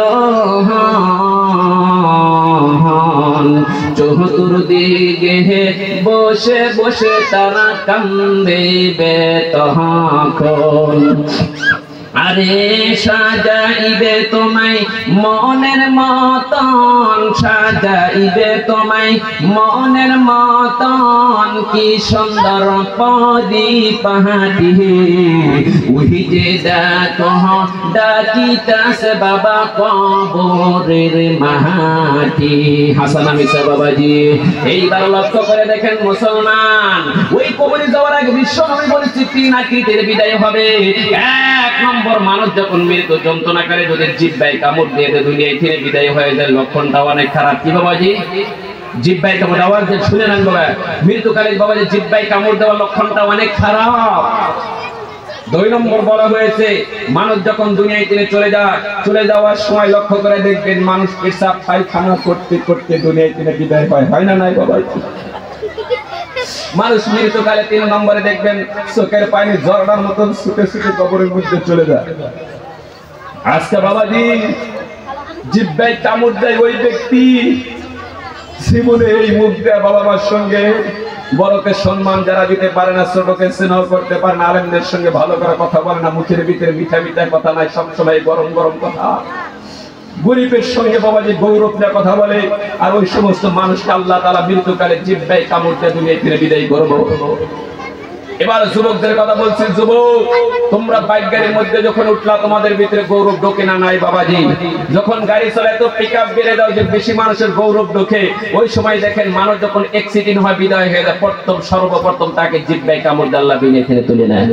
হে বসে বসে তারা কান্দে তখন আরে সাজাইবে তোমায় মনের মতন, সাজাইবে তোমায় মনের মতন। কি সুন্দর পদি পাহাড়ি উহি যে দেখো ডাকিতাস বাবা কবরের মাহাটি। হাসান মিসা বাবাজি, এইবার লক্ষ্য করে দেখেন মুসলমান। ওই কবরে যাওয়ার আগে বিশ্ব নবী বলেছে, তিন আকৃতির বিদায় হবে। এক নম্বর মানুষ যখন মৃত যন্ত্রণা করে যদি জিব্বাই কামড় দিয়ে দুনিয়ায় থেকে বিদায় হয়ে যায়, লক্ষণটা অনেক খারাপ। কি বাবাজি? জিব্বাই কামড় আওয়াজ দিয়ে শুনে নেন বাবা। মৃত্যুকালে বাবা যে জিব্বাই কামড় দেওয়ার লক্ষণটা অনেক খারাপ। দুই নম্বর বলা হয়েছে, মানুষ যখন দুনিয়ায় তিনি চলে যায়, চলে যাওয়ার সময় লক্ষ্য করে দেখবেন মানুষ পেশাব পায়খানা করতে করতে দুনিয়ায় তিনি বিদায় হয়। হয় না নাই বাবা মানুষ মৃত্যুকালে তিন নম্বরে দেখবেন চোখের পানি ঝর্ণার মতন ছুটে ছুটে কবরের মধ্যে চলে যায়। আজকে বাবাজি জিব্বাই কামড় দেয় ওই ব্যক্তি জীবনে এই মুখ দেয় বাবা মার সঙ্গে বড়কে সম্মান যারা দিতে পারে না, ছোটকে স্নেহ করতে পারে না, আলেমদের সঙ্গে ভালো করে কথা বলে না, মুখের ভিতরে মিঠা মিঠা কথা নাই, সবসময় গরম গরম কথা। গরিবের সঙ্গে বাবা যে গৌরব নিয়ে কথা বলে, আর ওই সমস্ত মানুষকে আল্লাহ তালা মৃত্যুকালে জিব্বাই কামড় দিয়ে দুনিয়ায় ফিরে বিদায় করব। এবার যুবকদের কথা বলছি, যুবক, তোমরা বাইক গাড়ির মধ্যে যখন উঠলা, তোমাদের ভিতরে গৌরব ঢোকে না নাই, বাবাজি? যখন গাড়ি চলে, তো পিক আপ বেড়ে দাও যে বেশি মানুষের গৌরব ঢোকে। ওই সময় দেখেন মানুষ যখন অ্যাক্সিডেন্ট হয়, বিদায় হয়ে যায়, প্রথম, সর্বপ্রথম তাকে জিব্বাই কামড় দাল্লা বিনে ফেলে তুলে নেয়।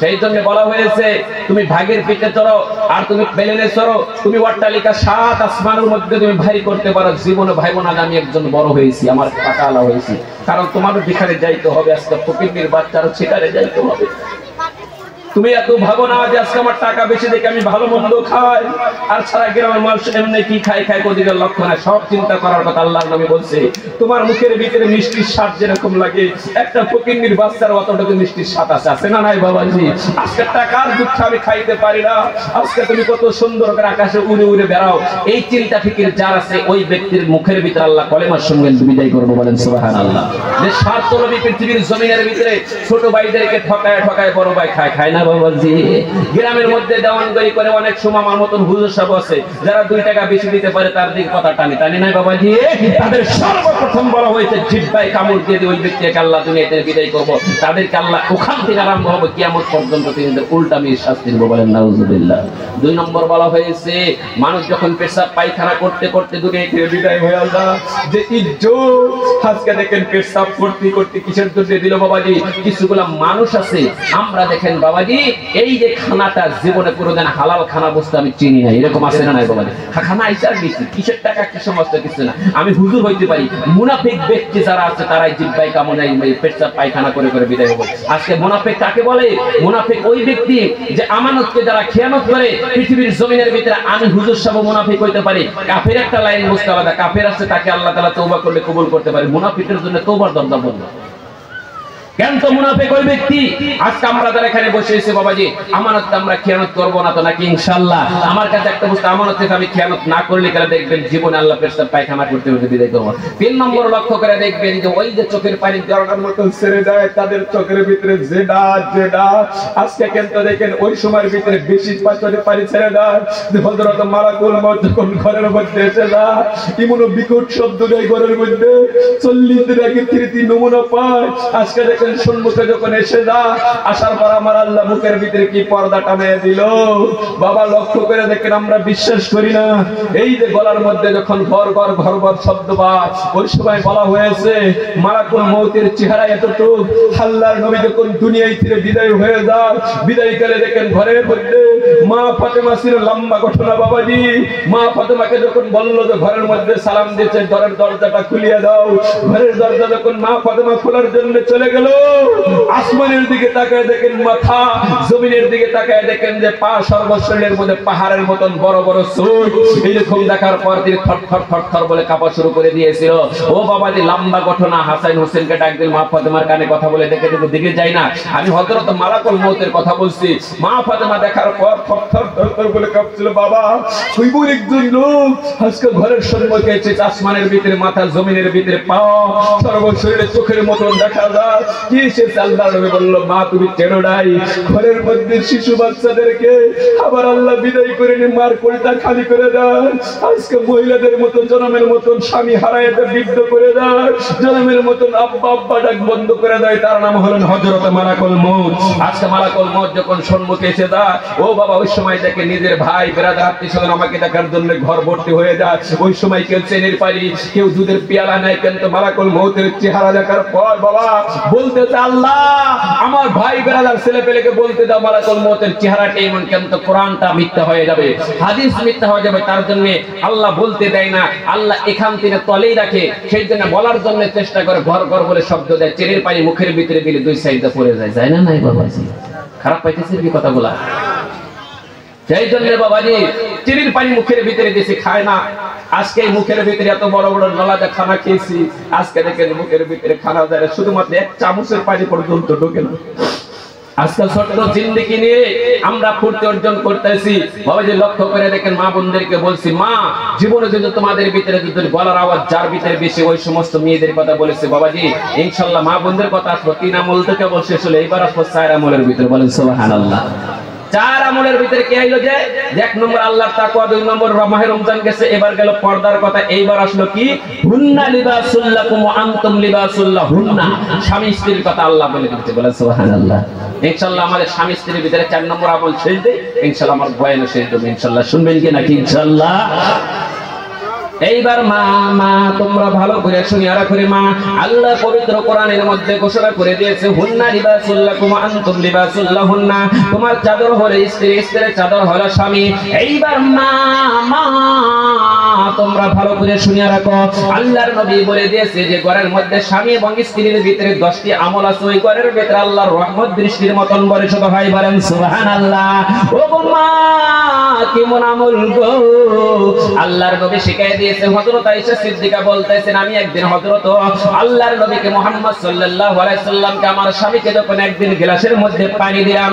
সেই জন্য বলা হয়েছে, তুমি ভাগের পিঠে চড়ো, আর তুমি প্লেনে চড়ো, তুমি অট্টালিকা সাত আসমানের মধ্যে তুমি ভারী করতে পারো। জীবনে ভাই বোন আমি একজন বড় হয়েছি, আমার টাকা আলা হয়েছি। কারণ তোমারও বিখারে যাইতে হবে আজকে ফকির বাচ্চারও সেখানে যাইতে হবে। তুমি এত ভাবো না যে আজকে আমার টাকা বেশি দেখে আমি ভালো মন্দ খাই? আর সারা গ্রামের মানুষ এমনি কি খাই খাই কোদিকের লক্ষ্য না সব চিন্তা করার কথা আল্লাহ নবী বলছে। তোমার মুখের ভিতরে মিষ্টির স্বাদ যেরকম লাগে, একটা ফকিন্নির বাচ্চার অতটুকু মিষ্টির স্বাদ আছে। আছে না নাই, বাবাজি? আজকে টাকার দুঃখ আমি খাইতে পারি না। আজকে তুমি কত সুন্দর করে আকাশে উড়ে উড়ে বেড়াও। এই চিন্তা ফিকির যার আছে, ওই ব্যক্তির মুখের ভিতরে আল্লাহ কলেমার সঙ্গে বিদায় করব বলেন সুবাহান আল্লাহ যে স্বার্থ নবী পৃথিবীর জমিনের ভিতরে ছোট ভাইদেরকে ঠকায় ঠকায় বড় ভাই খায় খায় না? মানুষ যখন পেশাব পায়খানা করতে করতে দুনিয়া আজকে দেখেন পেশাব করতে করতে কিসের দিল বাবাজি? কিছুগুলা মানুষ আছে, আমরা দেখেন বাবাজি বাবাজি, এই যে খানাটা জীবনে কোনোদিন হালাল খানা বস্তু আমি চিনি না, এরকম আছে না নাই বাবাজি? খানা আইসার গেছি কিসের টাকা, কি সমস্ত কিছু না। আমি হুজুর হইতে পারি, মুনাফিক ব্যক্তি যারা আছে, তারাই জিব্বাই কামনাই পেটটা পায়খানা করে করে বিদায় হবে। আজকে মুনাফিক কাকে বলে? মুনাফিক ওই ব্যক্তি যে আমানতকে যারা খেয়ানত করে, পৃথিবীর জমিনের ভিতরে আমি হুজুর সাহেব মুনাফিক হইতে পারি। কাফের একটা লাইন বুঝতে আলাদা কাফের আছে, তাকে আল্লাহ তাআলা তওবা করলে কবুল করতে পারে। মুনাফিকের জন্য তওবার দরজা বন্ধ। কেন তো মুনাফিক ওই ব্যক্তি? আজকে আমরা যারা এখানে বসে এসে বাবাজি, আমানত আমরা খেয়ানত করব না তো নাকি ইনশাআল্লাহ আমার কাছে একটা বস্তু, আমানত থেকে আমি খেয়ানত না করলে কেন দেখবেন জীবনে আল্লাহ পেশাব পায়খানা করতে করতে বিদায় করব। তিন নম্বর লক্ষ্য করে দেখবেন যে ওই যে চোখের পানি জড়ানোর মতন ছেড়ে দেয় তাদের চোখের ভিতরে জেডা জেডা। আজকে কিন্তু দেখেন ওই সময়ের ভিতরে বেশি পাঁচটা পানি ছেড়ে দেয়, যে হজরত মালাকুল মত যখন ঘরের মধ্যে এসে যায়, ইমন বিকট শব্দ দেয় ঘরের মধ্যে, চল্লিশ দিন আগে তৃতীয় নমুনা পায়। আজকে দেখেন সম্মুখে যখন এসে যায় আসার পর আমার আল্লাহ মুখের ভিতরে কি পর্দা টানিয়ে দিল? বাবা, লক্ষ্য করে দেখেন আমরা বিশ্বাস করি না। এই যে গলার মধ্যে যখন ঘর ঘর ঘর ঘর শব্দ ওই সময় বলা হয়েছে মারাকুল চেহারা এতটুক, আল্লাহর নবী যখন দুনিয়ায় বিদায় হয়ে যায় বিদায় কালে দেখেন ঘরের মধ্যে মা ফাতেমা ছিল লম্বা ঘটনা বাবাজি। মা ফাতেমাকে যখন বলল যে ঘরের মধ্যে সালাম দিচ্ছে ঘরের দরজাটা খুলিয়ে দাও। ঘরের দরজা যখন মা ফাতেমা খোলার জন্য চলে গেল আসমানের দিকে তাকায় দেখেন মাথা, জমিনের দিকে তাকায় দেখেন যে পা সর্বশরীরের মধ্যে পাহাড়ের মতন বড় বড় সুট এইরকম দেখার পর তিনি থর থর থর থর বলে কাঁপা শুরু করে দিয়েছিল। ও বাবাজি, লম্বা ঘটনা হাসান হোসেনকে ডাক দিল, মা ফাতেমার কানে কথা বলে দেখে দেখে দিকে যাই না। আমি হযরত মালাকুল মউতের কথা বলছি। মা ফাতেমা দেখার পর থর থর থর থর বলে কাঁপছিল, বাবা কইবুর একজন লোক। আজকে ঘরের সম্মুখে এসে আসমানের ভিতরে মাথা, জমিনের ভিতরে পা। সর্বশরীরে চোখের মতন দেখা যায়। দেয় মহিলাদের মতো জনমের মতন স্বামী করে দেয় জনমের মতন আব্বা আব্বা ডাক বন্ধ করে দেয়। তার নাম হলেন হজরত মালাকুল মৌত আজকে মালাকুল মৌত যখন সম্মুখে এসে যায়, ও বাবা, ওই সময় দেখে নিজের ভাই বেড়াদার আত্মীয় আমাকে দেখার জন্য ঘর ভর্তি হয়ে যায়। ওই সময় কেউ চেনের পারি কেউ দুধের পেয়ালা নেয়, কিন্তু মালাকুল মৌতের চেহারা দেখার পর বাবা চায়, আল্লাহ আমার ভাই বেড়াদার ছেলে পেলেকে বলতে দাও মালাকুল মতের চেহারাটা এমন কেন তো কোরআনটা মিথ্যা হয়ে যাবে হাদিস মিথ্যা হয়ে যাবে তার জন্য আল্লাহ বলতে দেয় না আল্লাহ এখান থেকে তলেই রাখে সেই জন্য বলার জন্য চেষ্টা করে ঘর ঘর বলে শব্দ দেয় চেনের পানি মুখের ভিতরে দিলে দুই সাইডটা পড়ে যায় যায় না নাই বাবা? খারাপ পাইতেছে কি কথাগুলা? বাবাজি, চিনির পানি মুখের ভিতরে খায় না। আজকে মুখের ভিতরে এত বড় বড় নলাদা খানা খেয়েছি। আজকে দেখেন মুখের ভিতরে খানা শুধুমাত্র এক চামচের পানি পর্যন্ত ঢোকে না। আজকাল জিন্দিগি নিয়ে আমরা ফুর্তি অর্জন করতেছি। বাবাজি, লক্ষ্য করে দেখেন মা বোনদেরকে বলছি, মা, জীবনে যদি তোমাদের ভিতরে যদি গলার আওয়াজ যার ভিতরে বেশি, ওই সমস্ত মেয়েদের কথা বলেছে, বাবাজি, ইনশাল্লাহ মা বোনদের কথা আসব তিন আমল থেকে বসে ছিল এইবার আসব চার আমলের ভিতরে। বলেন সোহান আল্লাহ চার আমলের ভিতরে কে আইলো যে? এক নম্বর আল্লাহর তাকওয়া, দুই নম্বর মাহে রমজান গেছে, এবার গেল পর্দার কথা। এইবার আসলো কি? হুন্না লিবাসুল্লাকুম ওয়া আনতুম লিবাসুল্লাহ হুন্না স্বামী স্ত্রীর কথা আল্লাহ বলে দিতে বলে, সুবহানাল্লাহ। ইনশাআল্লাহ আমাদের স্বামী স্ত্রীর ভিতরে চার নম্বর আমল শেষ দেই। ইনশাআল্লাহ আমার বয়ান শেষ দেব, ইনশাআল্লাহ। শুনবেন কি নাকি ইনশাআল্লাহ। এইবার মা মা, তোমরা ভালো করে শুনিয়া রাখো রে মা, আল্লাহ পবিত্র কোরআনের মধ্যে ঘোষণা করে দিয়েছে, হুন্না লিবাসুল্লাকুম আনতুম লিবাসুল্লাহুন্না তোমার চাদর হলো স্ত্রী, স্ত্রীর চাদর হলো স্বামী। এইবার মা মা তোমরা ভালো করে শুনিয়া রাখো। আল্লাহর নবী বলে দিয়েছে যে, ঘরের মধ্যে স্বামী এবং স্ত্রীর ভিতরে দশটি আমল আছে। ওই ঘরের ভিতরে আল্লাহর রহমত দৃষ্টির মতন বলে শুধু ভাই বলেন, সুবহানাল্লাহ। ও মা কেমন আমল গো? আল্লাহর নবী শিখাই দিয়েছে, হযরত আয়েশা সিদ্দিকা বলতেছেন, আমি একদিন হযরত, আল্লাহর নবীকে মুহাম্মদ সাল্লাল্লাহু আলাইহি সাল্লামকে আমার স্বামীকে যখন একদিন গ্লাসের মধ্যে পানি দিলাম